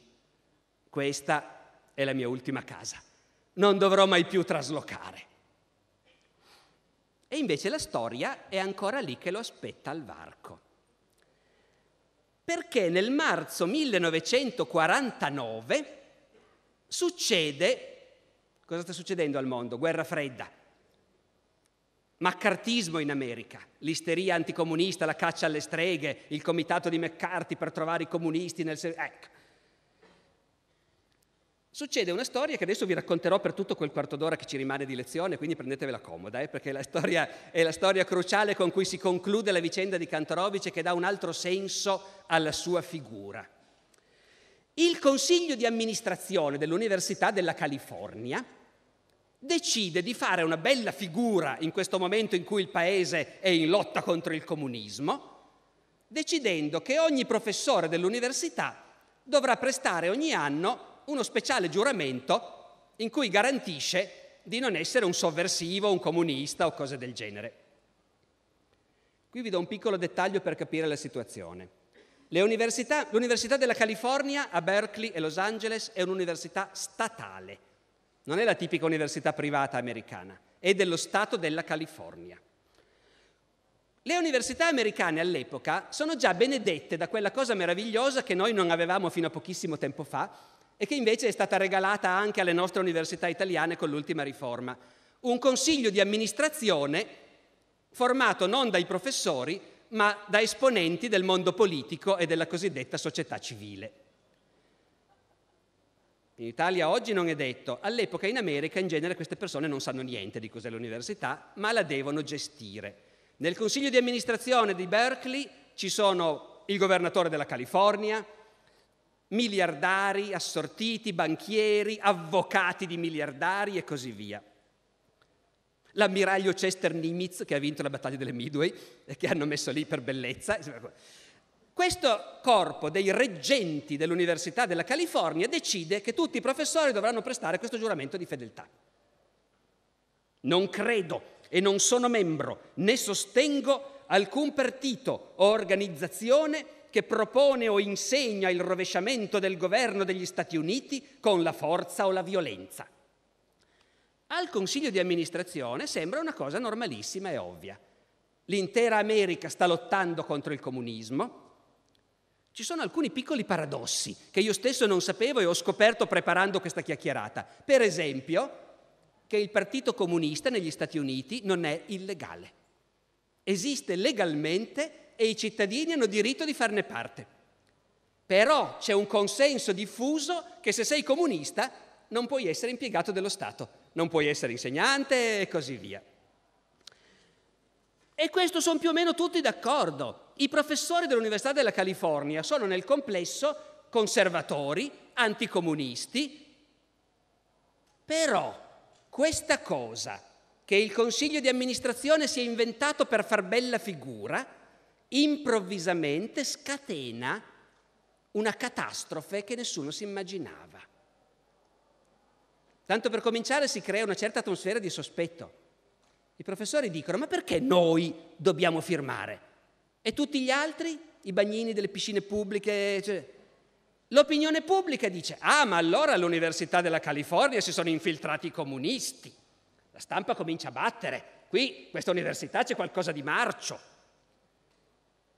questa è la mia ultima casa, non dovrò mai più traslocare. E invece la storia è ancora lì che lo aspetta al varco. Perché nel marzo 1949 succede, cosa sta succedendo al mondo? Guerra fredda, maccartismo in America, l'isteria anticomunista, la caccia alle streghe, il comitato di McCarthy per trovare i comunisti nel... Ecco, Succede una storia che adesso vi racconterò per tutto quel quarto d'ora che ci rimane di lezione, quindi prendetevela comoda, eh, perché la storia è la storia cruciale con cui si conclude la vicenda di Kantorovic e che dà un altro senso alla sua figura. Il consiglio di amministrazione dell'Università della California decide di fare una bella figura in questo momento in cui il paese è in lotta contro il comunismo, decidendo che ogni professore dell'università dovrà prestare ogni anno uno speciale giuramento in cui garantisce di non essere un sovversivo, un comunista o cose del genere. Qui vi do un piccolo dettaglio per capire la situazione. Università, l'Università della California a Berkeley e Los Angeles è un'università statale, non è la tipica università privata americana, è dello Stato della California. Le università americane all'epoca sono già benedette da quella cosa meravigliosa che noi non avevamo fino a pochissimo tempo fa, e che invece è stata regalata anche alle nostre università italiane con l'ultima riforma. Un consiglio di amministrazione formato non dai professori, ma da esponenti del mondo politico e della cosiddetta società civile. In Italia oggi non è detto, all'epoca in America in genere queste persone non sanno niente di cos'è l'università, ma la devono gestire. Nel consiglio di amministrazione di Berkeley ci sono il governatore della California, miliardari assortiti, banchieri, avvocati di miliardari e così via. L'ammiraglio Chester Nimitz che ha vinto la battaglia delle Midway e che hanno messo lì per bellezza. Questo corpo dei reggenti dell'Università della California decide che tutti i professori dovranno prestare questo giuramento di fedeltà. Non credo e non sono membro né sostengo alcun partito o organizzazione che propone o insegna il rovesciamento del governo degli Stati Uniti con la forza o la violenza. Al Consiglio di amministrazione sembra una cosa normalissima e ovvia. L'intera America sta lottando contro il comunismo. Ci sono alcuni piccoli paradossi che io stesso non sapevo e ho scoperto preparando questa chiacchierata. Per esempio, che il Partito Comunista negli Stati Uniti non è illegale. Esiste legalmente e i cittadini hanno diritto di farne parte. Però c'è un consenso diffuso che se sei comunista non puoi essere impiegato dello Stato, non puoi essere insegnante e così via. E questo sono più o meno tutti d'accordo. I professori dell'Università della California sono nel complesso conservatori, anticomunisti, però questa cosa che il consiglio di amministrazione si è inventato per far bella figura, improvvisamente scatena una catastrofe che nessuno si immaginava. Tanto per cominciare si crea una certa atmosfera di sospetto. I professori dicono, ma perché noi dobbiamo firmare? E tutti gli altri? I bagnini delle piscine pubbliche? Cioè, L'opinione pubblica dice, ah ma allora all'Università della California si sono infiltrati i comunisti. La stampa comincia a battere, qui questa università c'è qualcosa di marcio.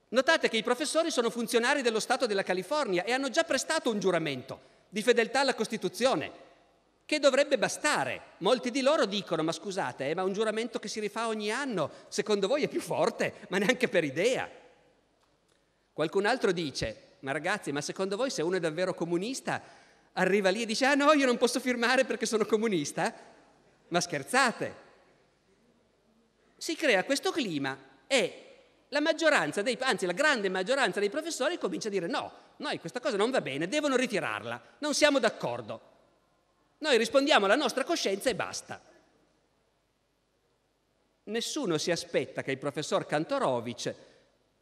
Notate che i professori sono funzionari dello Stato della California e hanno già prestato un giuramento di fedeltà alla Costituzione, che dovrebbe bastare. Molti di loro dicono, ma scusate, eh, ma un giuramento che si rifà ogni anno, secondo voi è più forte, ma neanche per idea. Qualcun altro dice, ma ragazzi, ma secondo voi se uno è davvero comunista arriva lì e dice ah no, io non posso firmare perché sono comunista? Ma scherzate? Si crea questo clima e la maggioranza dei, anzi la grande maggioranza dei professori comincia a dire no, noi questa cosa non va bene, devono ritirarla, non siamo d'accordo. Noi rispondiamo alla nostra coscienza e basta. Nessuno si aspetta che il professor Kantorovic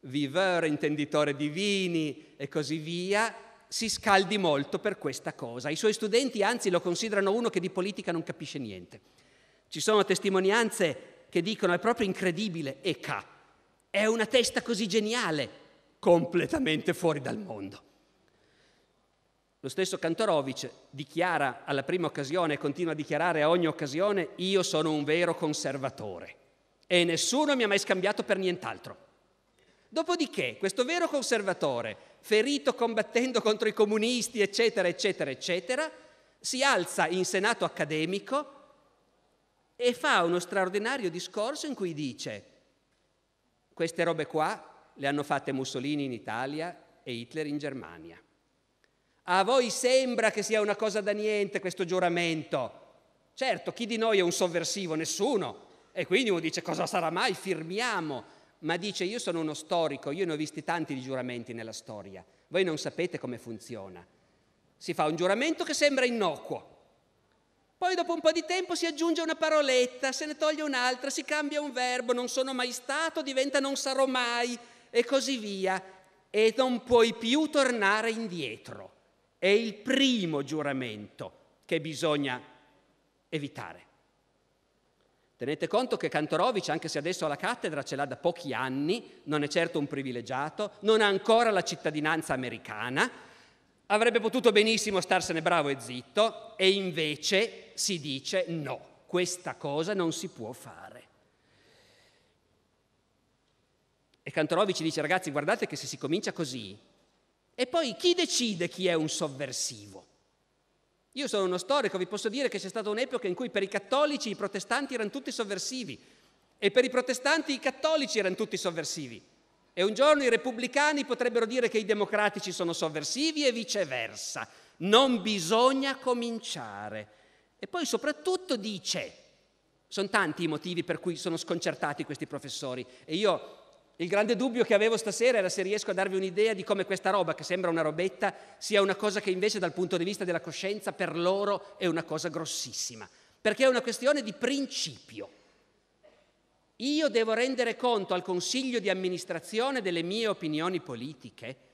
viveur, intenditore di vini e così via, si scaldi molto per questa cosa. I suoi studenti anzi lo considerano uno che di politica non capisce niente. Ci sono testimonianze che dicono è proprio incredibile, Eka, è una testa così geniale, completamente fuori dal mondo. Lo stesso Kantorovic dichiara alla prima occasione e continua a dichiarare a ogni occasione io sono un vero conservatore e nessuno mi ha mai scambiato per nient'altro. Dopodiché, questo vero conservatore, ferito combattendo contro i comunisti, eccetera, eccetera, eccetera, si alza in senato accademico e fa uno straordinario discorso in cui dice queste robe qua le hanno fatte Mussolini in Italia e Hitler in Germania. A voi sembra che sia una cosa da niente questo giuramento. Certo, chi di noi è un sovversivo? Nessuno. E quindi uno dice cosa sarà mai? Firmiamo ma dice io sono uno storico, io ne ho visti tanti di giuramenti nella storia, voi non sapete come funziona. Si fa un giuramento che sembra innocuo, poi dopo un po' di tempo si aggiunge una paroletta, se ne toglie un'altra, si cambia un verbo, non sono mai stato, diventa non sarò mai e così via, e non puoi più tornare indietro. È il primo giuramento che bisogna evitare. Tenete conto che Kantorovic, anche se adesso ha la cattedra, ce l'ha da pochi anni, non è certo un privilegiato, non ha ancora la cittadinanza americana, avrebbe potuto benissimo starsene bravo e zitto e invece si dice no, questa cosa non si può fare. E Kantorovic dice ragazzi guardate che se si comincia così, e poi chi decide chi è un sovversivo? Io sono uno storico, vi posso dire che c'è stata un'epoca in cui per i cattolici i protestanti erano tutti sovversivi e per i protestanti i cattolici erano tutti sovversivi. E un giorno i repubblicani potrebbero dire che i democratici sono sovversivi e viceversa. Non bisogna cominciare. E poi soprattutto dice, sono tanti i motivi per cui sono sconcertati questi professori e io il grande dubbio che avevo stasera era se riesco a darvi un'idea di come questa roba, che sembra una robetta, sia una cosa che invece dal punto di vista della coscienza per loro è una cosa grossissima, perché è una questione di principio. Io devo rendere conto al consiglio di amministrazione delle mie opinioni politiche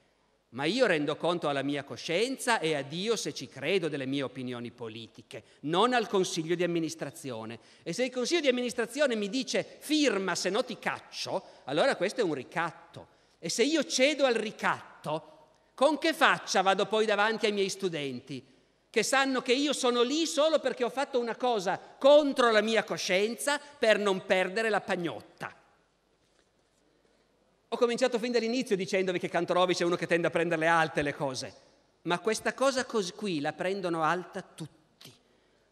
ma io rendo conto alla mia coscienza e a Dio se ci credo delle mie opinioni politiche, non al consiglio di amministrazione. E se il consiglio di amministrazione mi dice firma se no ti caccio, allora questo è un ricatto. E se io cedo al ricatto, con che faccia vado poi davanti ai miei studenti? Che sanno che io sono lì solo perché ho fatto una cosa contro la mia coscienza per non perdere la pagnotta. Ho cominciato fin dall'inizio dicendovi che Kantorovic è uno che tende a prenderle alte le cose, ma questa cosa così qui la prendono alta tutti.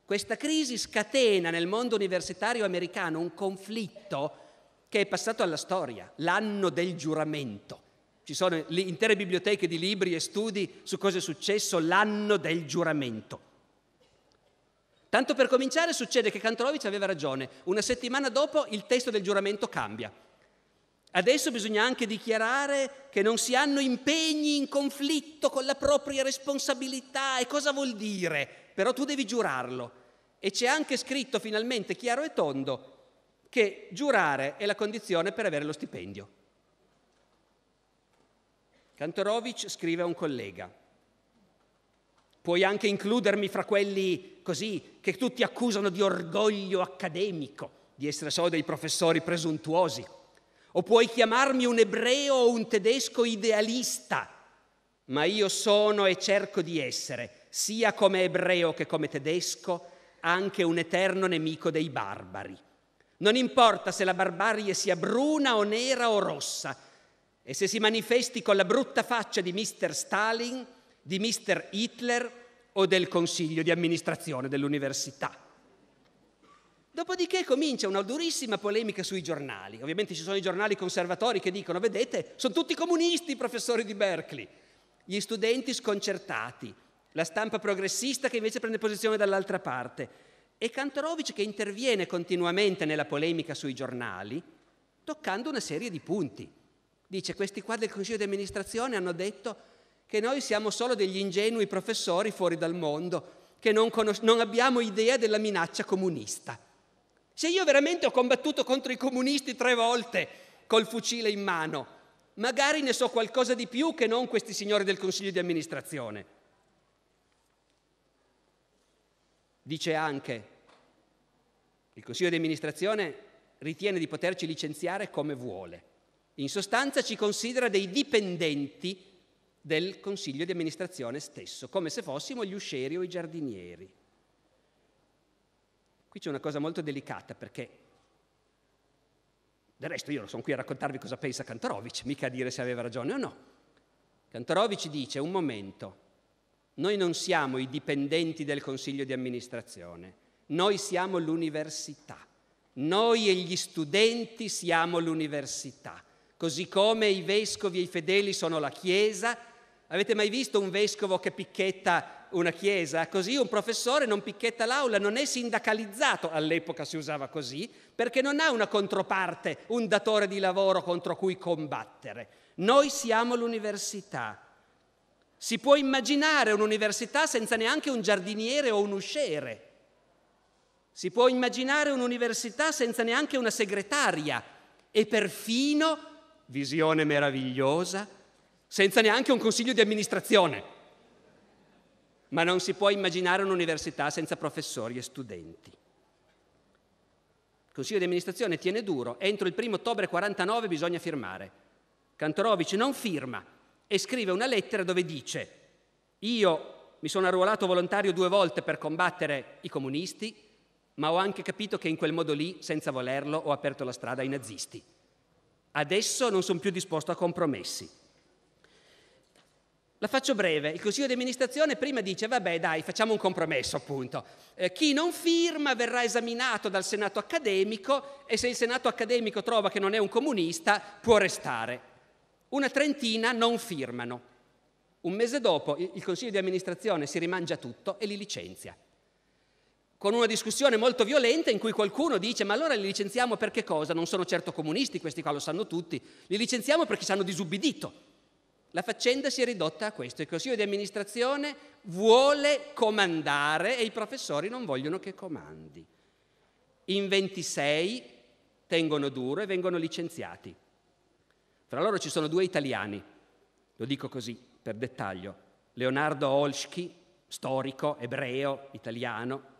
Questa crisi scatena nel mondo universitario americano un conflitto che è passato alla storia, l'anno del giuramento. Ci sono intere biblioteche di libri e studi su cosa è successo l'anno del giuramento. Tanto per cominciare succede che Kantorovic aveva ragione. Una settimana dopo il testo del giuramento cambia. Adesso bisogna anche dichiarare che non si hanno impegni in conflitto con la propria responsabilità. E cosa vuol dire? Però tu devi giurarlo. E c'è anche scritto finalmente chiaro e tondo che giurare è la condizione per avere lo stipendio. Kantorowicz scrive a un collega, puoi anche includermi fra quelli così che tutti accusano di orgoglio accademico, di essere solo dei professori presuntuosi, o puoi chiamarmi un ebreo o un tedesco idealista, ma io sono e cerco di essere, sia come ebreo che come tedesco, anche un eterno nemico dei barbari. Non importa se la barbarie sia bruna o nera o rossa, e se si manifesti con la brutta faccia di Mr. Stalin, di Mr. Hitler o del consiglio di amministrazione dell'università. Dopodiché comincia una durissima polemica sui giornali. Ovviamente ci sono i giornali conservatori che dicono, vedete, sono tutti comunisti i professori di Berkeley. Gli studenti sconcertati, la stampa progressista che invece prende posizione dall'altra parte e Kantorowicz che interviene continuamente nella polemica sui giornali, toccando una serie di punti. Dice, questi qua del Consiglio di amministrazione hanno detto che noi siamo solo degli ingenui professori fuori dal mondo, che non, conos- non abbiamo idea della minaccia comunista. Se io veramente ho combattuto contro i comunisti tre volte col fucile in mano, magari ne so qualcosa di più che non questi signori del Consiglio di amministrazione. Dice anche, il Consiglio di amministrazione ritiene di poterci licenziare come vuole. In sostanza ci considera dei dipendenti del Consiglio di amministrazione stesso, come se fossimo gli uscieri o i giardinieri. Qui c'è una cosa molto delicata perché del resto io sono qui a raccontarvi cosa pensa Kantorowicz, mica a dire se aveva ragione o no. Kantorowicz dice, un momento, noi non siamo i dipendenti del Consiglio di amministrazione, noi siamo l'università, noi e gli studenti siamo l'università, così come i vescovi e i fedeli sono la Chiesa. Avete mai visto un vescovo che picchetta una chiesa? Così un professore non picchetta l'aula, non è sindacalizzato, all'epoca si usava così, perché non ha una controparte, un datore di lavoro contro cui combattere. Noi siamo l'università. Si può immaginare un'università senza neanche un giardiniere o un usciere. Si può immaginare un'università senza neanche una segretaria e perfino, visione meravigliosa, senza neanche un consiglio di amministrazione. Ma non si può immaginare un'università senza professori e studenti. Il consiglio di amministrazione tiene duro, entro il 1 ottobre 49 bisogna firmare. Kantorowicz non firma e scrive una lettera dove dice io mi sono arruolato volontario due volte per combattere i comunisti, ma ho anche capito che in quel modo lì, senza volerlo, ho aperto la strada ai nazisti. Adesso non sono più disposto a compromessi. La faccio breve, il Consiglio di amministrazione prima dice vabbè dai facciamo un compromesso appunto, eh, chi non firma verrà esaminato dal Senato accademico e se il Senato accademico trova che non è un comunista può restare. Una trentina non firmano. Un mese dopo il Consiglio di amministrazione si rimangia tutto e li licenzia con una discussione molto violenta in cui qualcuno dice ma allora li licenziamo per che cosa? Non sono certo comunisti, questi qua lo sanno tutti, li licenziamo perché ci hanno disubbidito. La faccenda si è ridotta a questo, il Consiglio di amministrazione vuole comandare e i professori non vogliono che comandi. In 26 tengono duro e vengono licenziati. Fra loro ci sono due italiani, lo dico così per dettaglio, Leonardo Olschi, storico, ebreo, italiano,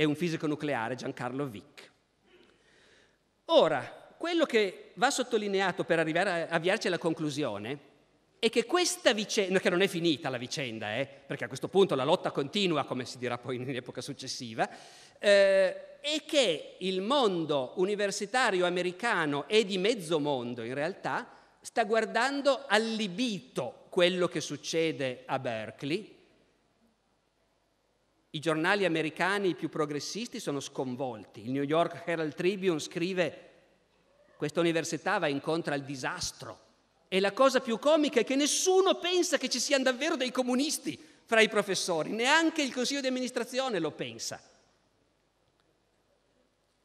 e un fisico nucleare, Giancarlo Vick. Ora, quello che va sottolineato per arrivare a avviarci alla conclusione è che questa vicenda, che non è finita la vicenda, eh, perché a questo punto la lotta continua, come si dirà poi in epoca successiva, eh, è che il mondo universitario americano e di mezzo mondo in realtà sta guardando allibito quello che succede a Berkeley i giornali americani più progressisti sono sconvolti. Il New York Herald Tribune scrive questa università va incontro al disastro. E la cosa più comica è che nessuno pensa che ci siano davvero dei comunisti fra i professori, neanche il consiglio di amministrazione lo pensa.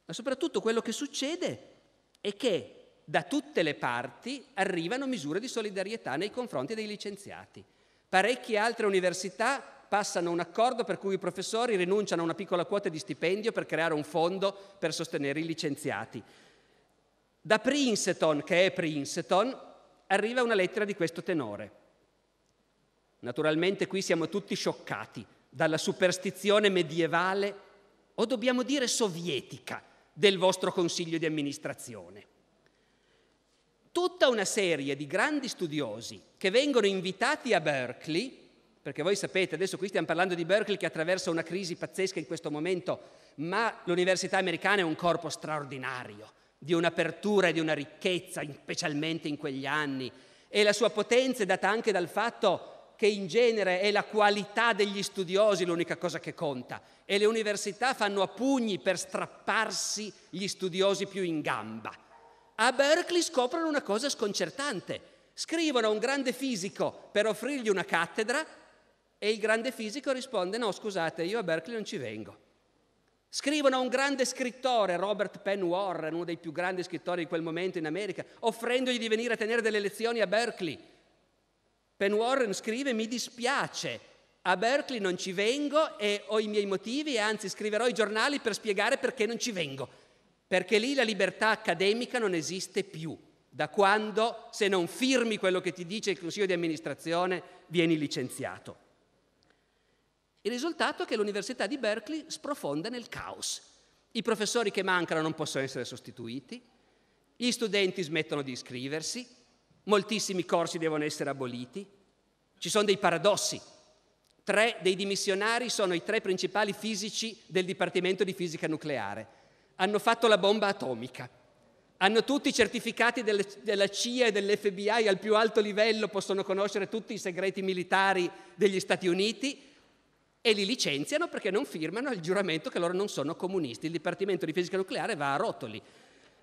Ma soprattutto quello che succede è che da tutte le parti arrivano misure di solidarietà nei confronti dei licenziati. Parecchie altre università passano un accordo per cui i professori rinunciano a una piccola quota di stipendio per creare un fondo per sostenere i licenziati. Da Princeton, che è Princeton, arriva una lettera di questo tenore. Naturalmente qui siamo tutti scioccati dalla superstizione medievale, o dobbiamo dire sovietica, del vostro consiglio di amministrazione tutta una serie di grandi studiosi che vengono invitati a Berkeley, perché voi sapete, adesso qui stiamo parlando di Berkeley che attraversa una crisi pazzesca in questo momento, ma l'università americana è un corpo straordinario, di un'apertura e di una ricchezza, specialmente in quegli anni, e la sua potenza è data anche dal fatto che in genere è la qualità degli studiosi l'unica cosa che conta e le università fanno a pugni per strapparsi gli studiosi più in gamba. A Berkeley scoprono una cosa sconcertante. Scrivono a un grande fisico per offrirgli una cattedra e il grande fisico risponde no scusate io a Berkeley non ci vengo. Scrivono a un grande scrittore, Robert Penn Warren, uno dei più grandi scrittori di quel momento in America, offrendogli di venire a tenere delle lezioni a Berkeley. Penn Warren scrive mi dispiace, a Berkeley non ci vengo e ho i miei motivi e anzi scriverò ai giornali per spiegare perché non ci vengo perché lì la libertà accademica non esiste più, da quando, se non firmi quello che ti dice il consiglio di amministrazione, vieni licenziato. Il risultato è che l'Università di Berkeley sprofonda nel caos. I professori che mancano non possono essere sostituiti, gli studenti smettono di iscriversi, moltissimi corsi devono essere aboliti, ci sono dei paradossi. Tre dei dimissionari sono i tre principali fisici del Dipartimento di Fisica Nucleare hanno fatto la bomba atomica. Hanno tutti i certificati delle, della CIA e dell'FBI al più alto livello, possono conoscere tutti i segreti militari degli Stati Uniti e li licenziano perché non firmano il giuramento che loro non sono comunisti. Il Dipartimento di Fisica Nucleare va a rotoli.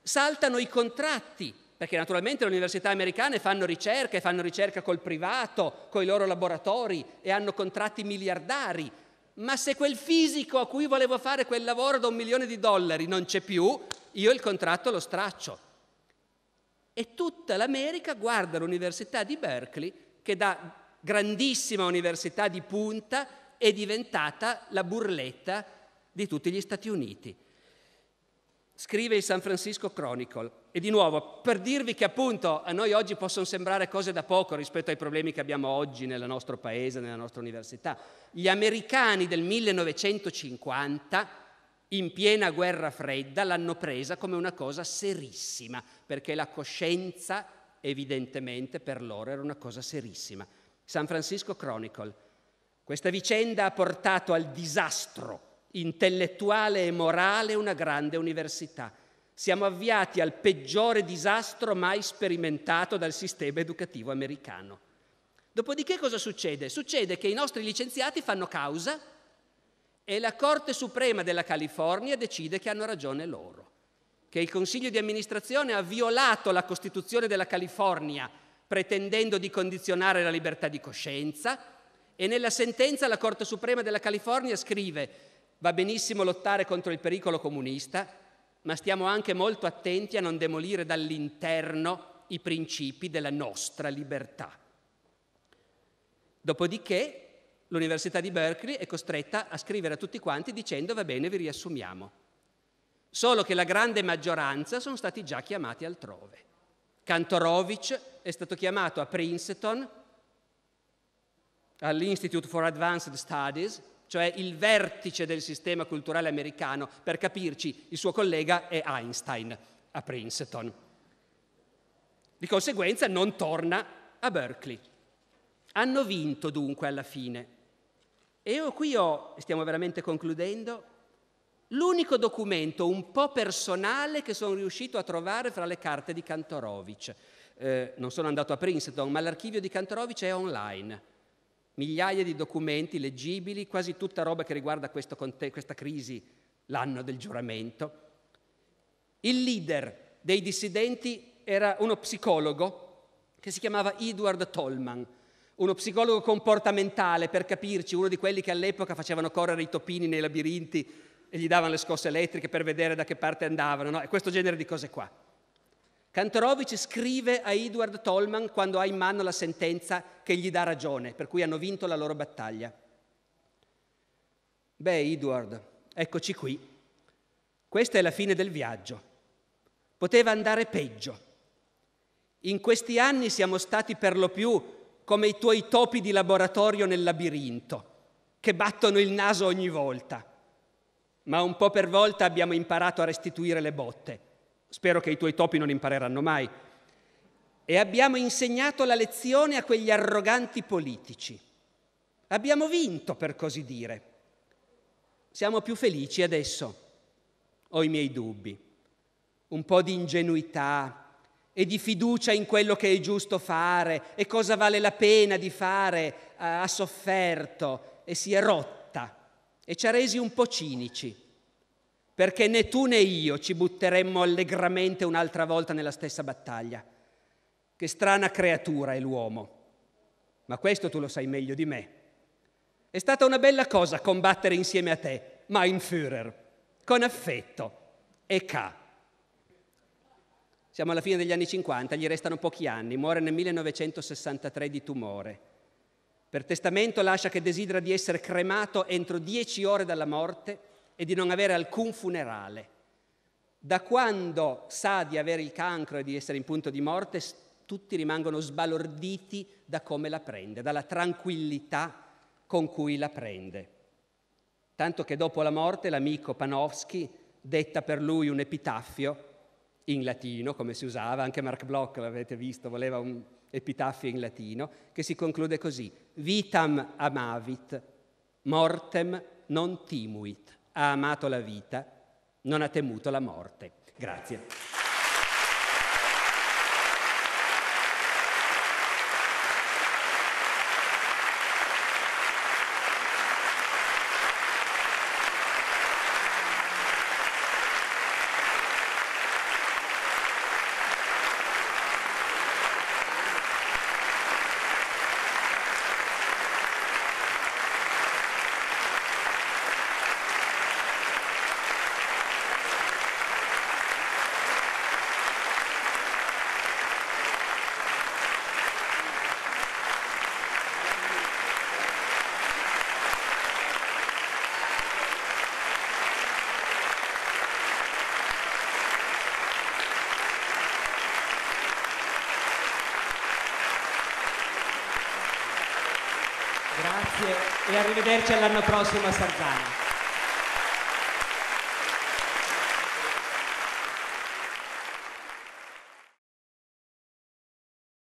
Saltano i contratti, perché naturalmente le università americane fanno ricerca e fanno ricerca col privato, con i loro laboratori e hanno contratti miliardari ma se quel fisico a cui volevo fare quel lavoro da un milione di dollari non c'è più, io il contratto lo straccio. E tutta l'America guarda l'Università di Berkeley, che da grandissima università di punta è diventata la burletta di tutti gli Stati Uniti. Scrive il San Francisco Chronicle. E di nuovo, per dirvi che appunto a noi oggi possono sembrare cose da poco rispetto ai problemi che abbiamo oggi nel nostro paese, nella nostra università, gli americani del 1950, in piena guerra fredda, l'hanno presa come una cosa serissima, perché la coscienza evidentemente per loro era una cosa serissima. San Francisco Chronicle. Questa vicenda ha portato al disastro intellettuale e morale una grande università. Siamo avviati al peggiore disastro mai sperimentato dal sistema educativo americano. Dopodiché cosa succede? Succede che i nostri licenziati fanno causa e la Corte Suprema della California decide che hanno ragione loro, che il Consiglio di amministrazione ha violato la Costituzione della California pretendendo di condizionare la libertà di coscienza e nella sentenza la Corte Suprema della California scrive Va benissimo lottare contro il pericolo comunista, ma stiamo anche molto attenti a non demolire dall'interno i principi della nostra libertà. Dopodiché l'Università di Berkeley è costretta a scrivere a tutti quanti dicendo va bene, vi riassumiamo. Solo che la grande maggioranza sono stati già chiamati altrove. Kantorowicz è stato chiamato a Princeton, all'Institute for Advanced Studies, cioè il vertice del sistema culturale americano. Per capirci, il suo collega è Einstein a Princeton. Di conseguenza non torna a Berkeley. Hanno vinto dunque alla fine. E io qui ho, stiamo veramente concludendo, l'unico documento un po' personale che sono riuscito a trovare fra le carte di Kantorowicz. Eh, non sono andato a Princeton, ma l'archivio di Kantorowicz è online migliaia di documenti leggibili, quasi tutta roba che riguarda questo, questa crisi, l'anno del giuramento. Il leader dei dissidenti era uno psicologo che si chiamava Edward Tolman, uno psicologo comportamentale, per capirci, uno di quelli che all'epoca facevano correre i topini nei labirinti e gli davano le scosse elettriche per vedere da che parte andavano, no? e questo genere di cose qua. Kantorowicz scrive a Edward Tolman quando ha in mano la sentenza che gli dà ragione, per cui hanno vinto la loro battaglia. Beh, Edward, eccoci qui. Questa è la fine del viaggio. Poteva andare peggio. In questi anni siamo stati per lo più come i tuoi topi di laboratorio nel labirinto, che battono il naso ogni volta. Ma un po' per volta abbiamo imparato a restituire le botte Spero che i tuoi topi non impareranno mai. E abbiamo insegnato la lezione a quegli arroganti politici. Abbiamo vinto, per così dire. Siamo più felici adesso. Ho i miei dubbi. Un po' di ingenuità e di fiducia in quello che è giusto fare e cosa vale la pena di fare ha sofferto e si è rotta e ci ha resi un po' cinici perché né tu né io ci butteremmo allegramente un'altra volta nella stessa battaglia. Che strana creatura è l'uomo, ma questo tu lo sai meglio di me. È stata una bella cosa combattere insieme a te, mein Führer, con affetto e ca. Siamo alla fine degli anni 50, gli restano pochi anni, muore nel 1963 di tumore. Per testamento lascia che desidera di essere cremato entro dieci ore dalla morte e di non avere alcun funerale. Da quando sa di avere il cancro e di essere in punto di morte, tutti rimangono sbalorditi da come la prende, dalla tranquillità con cui la prende. Tanto che dopo la morte l'amico Panofsky detta per lui un epitaffio in latino, come si usava, anche Mark Bloch l'avete visto, voleva un epitaffio in latino, che si conclude così: Vitam amavit, mortem non timuit ha amato la vita, non ha temuto la morte. Grazie. e arrivederci all'anno prossimo a Sarzana.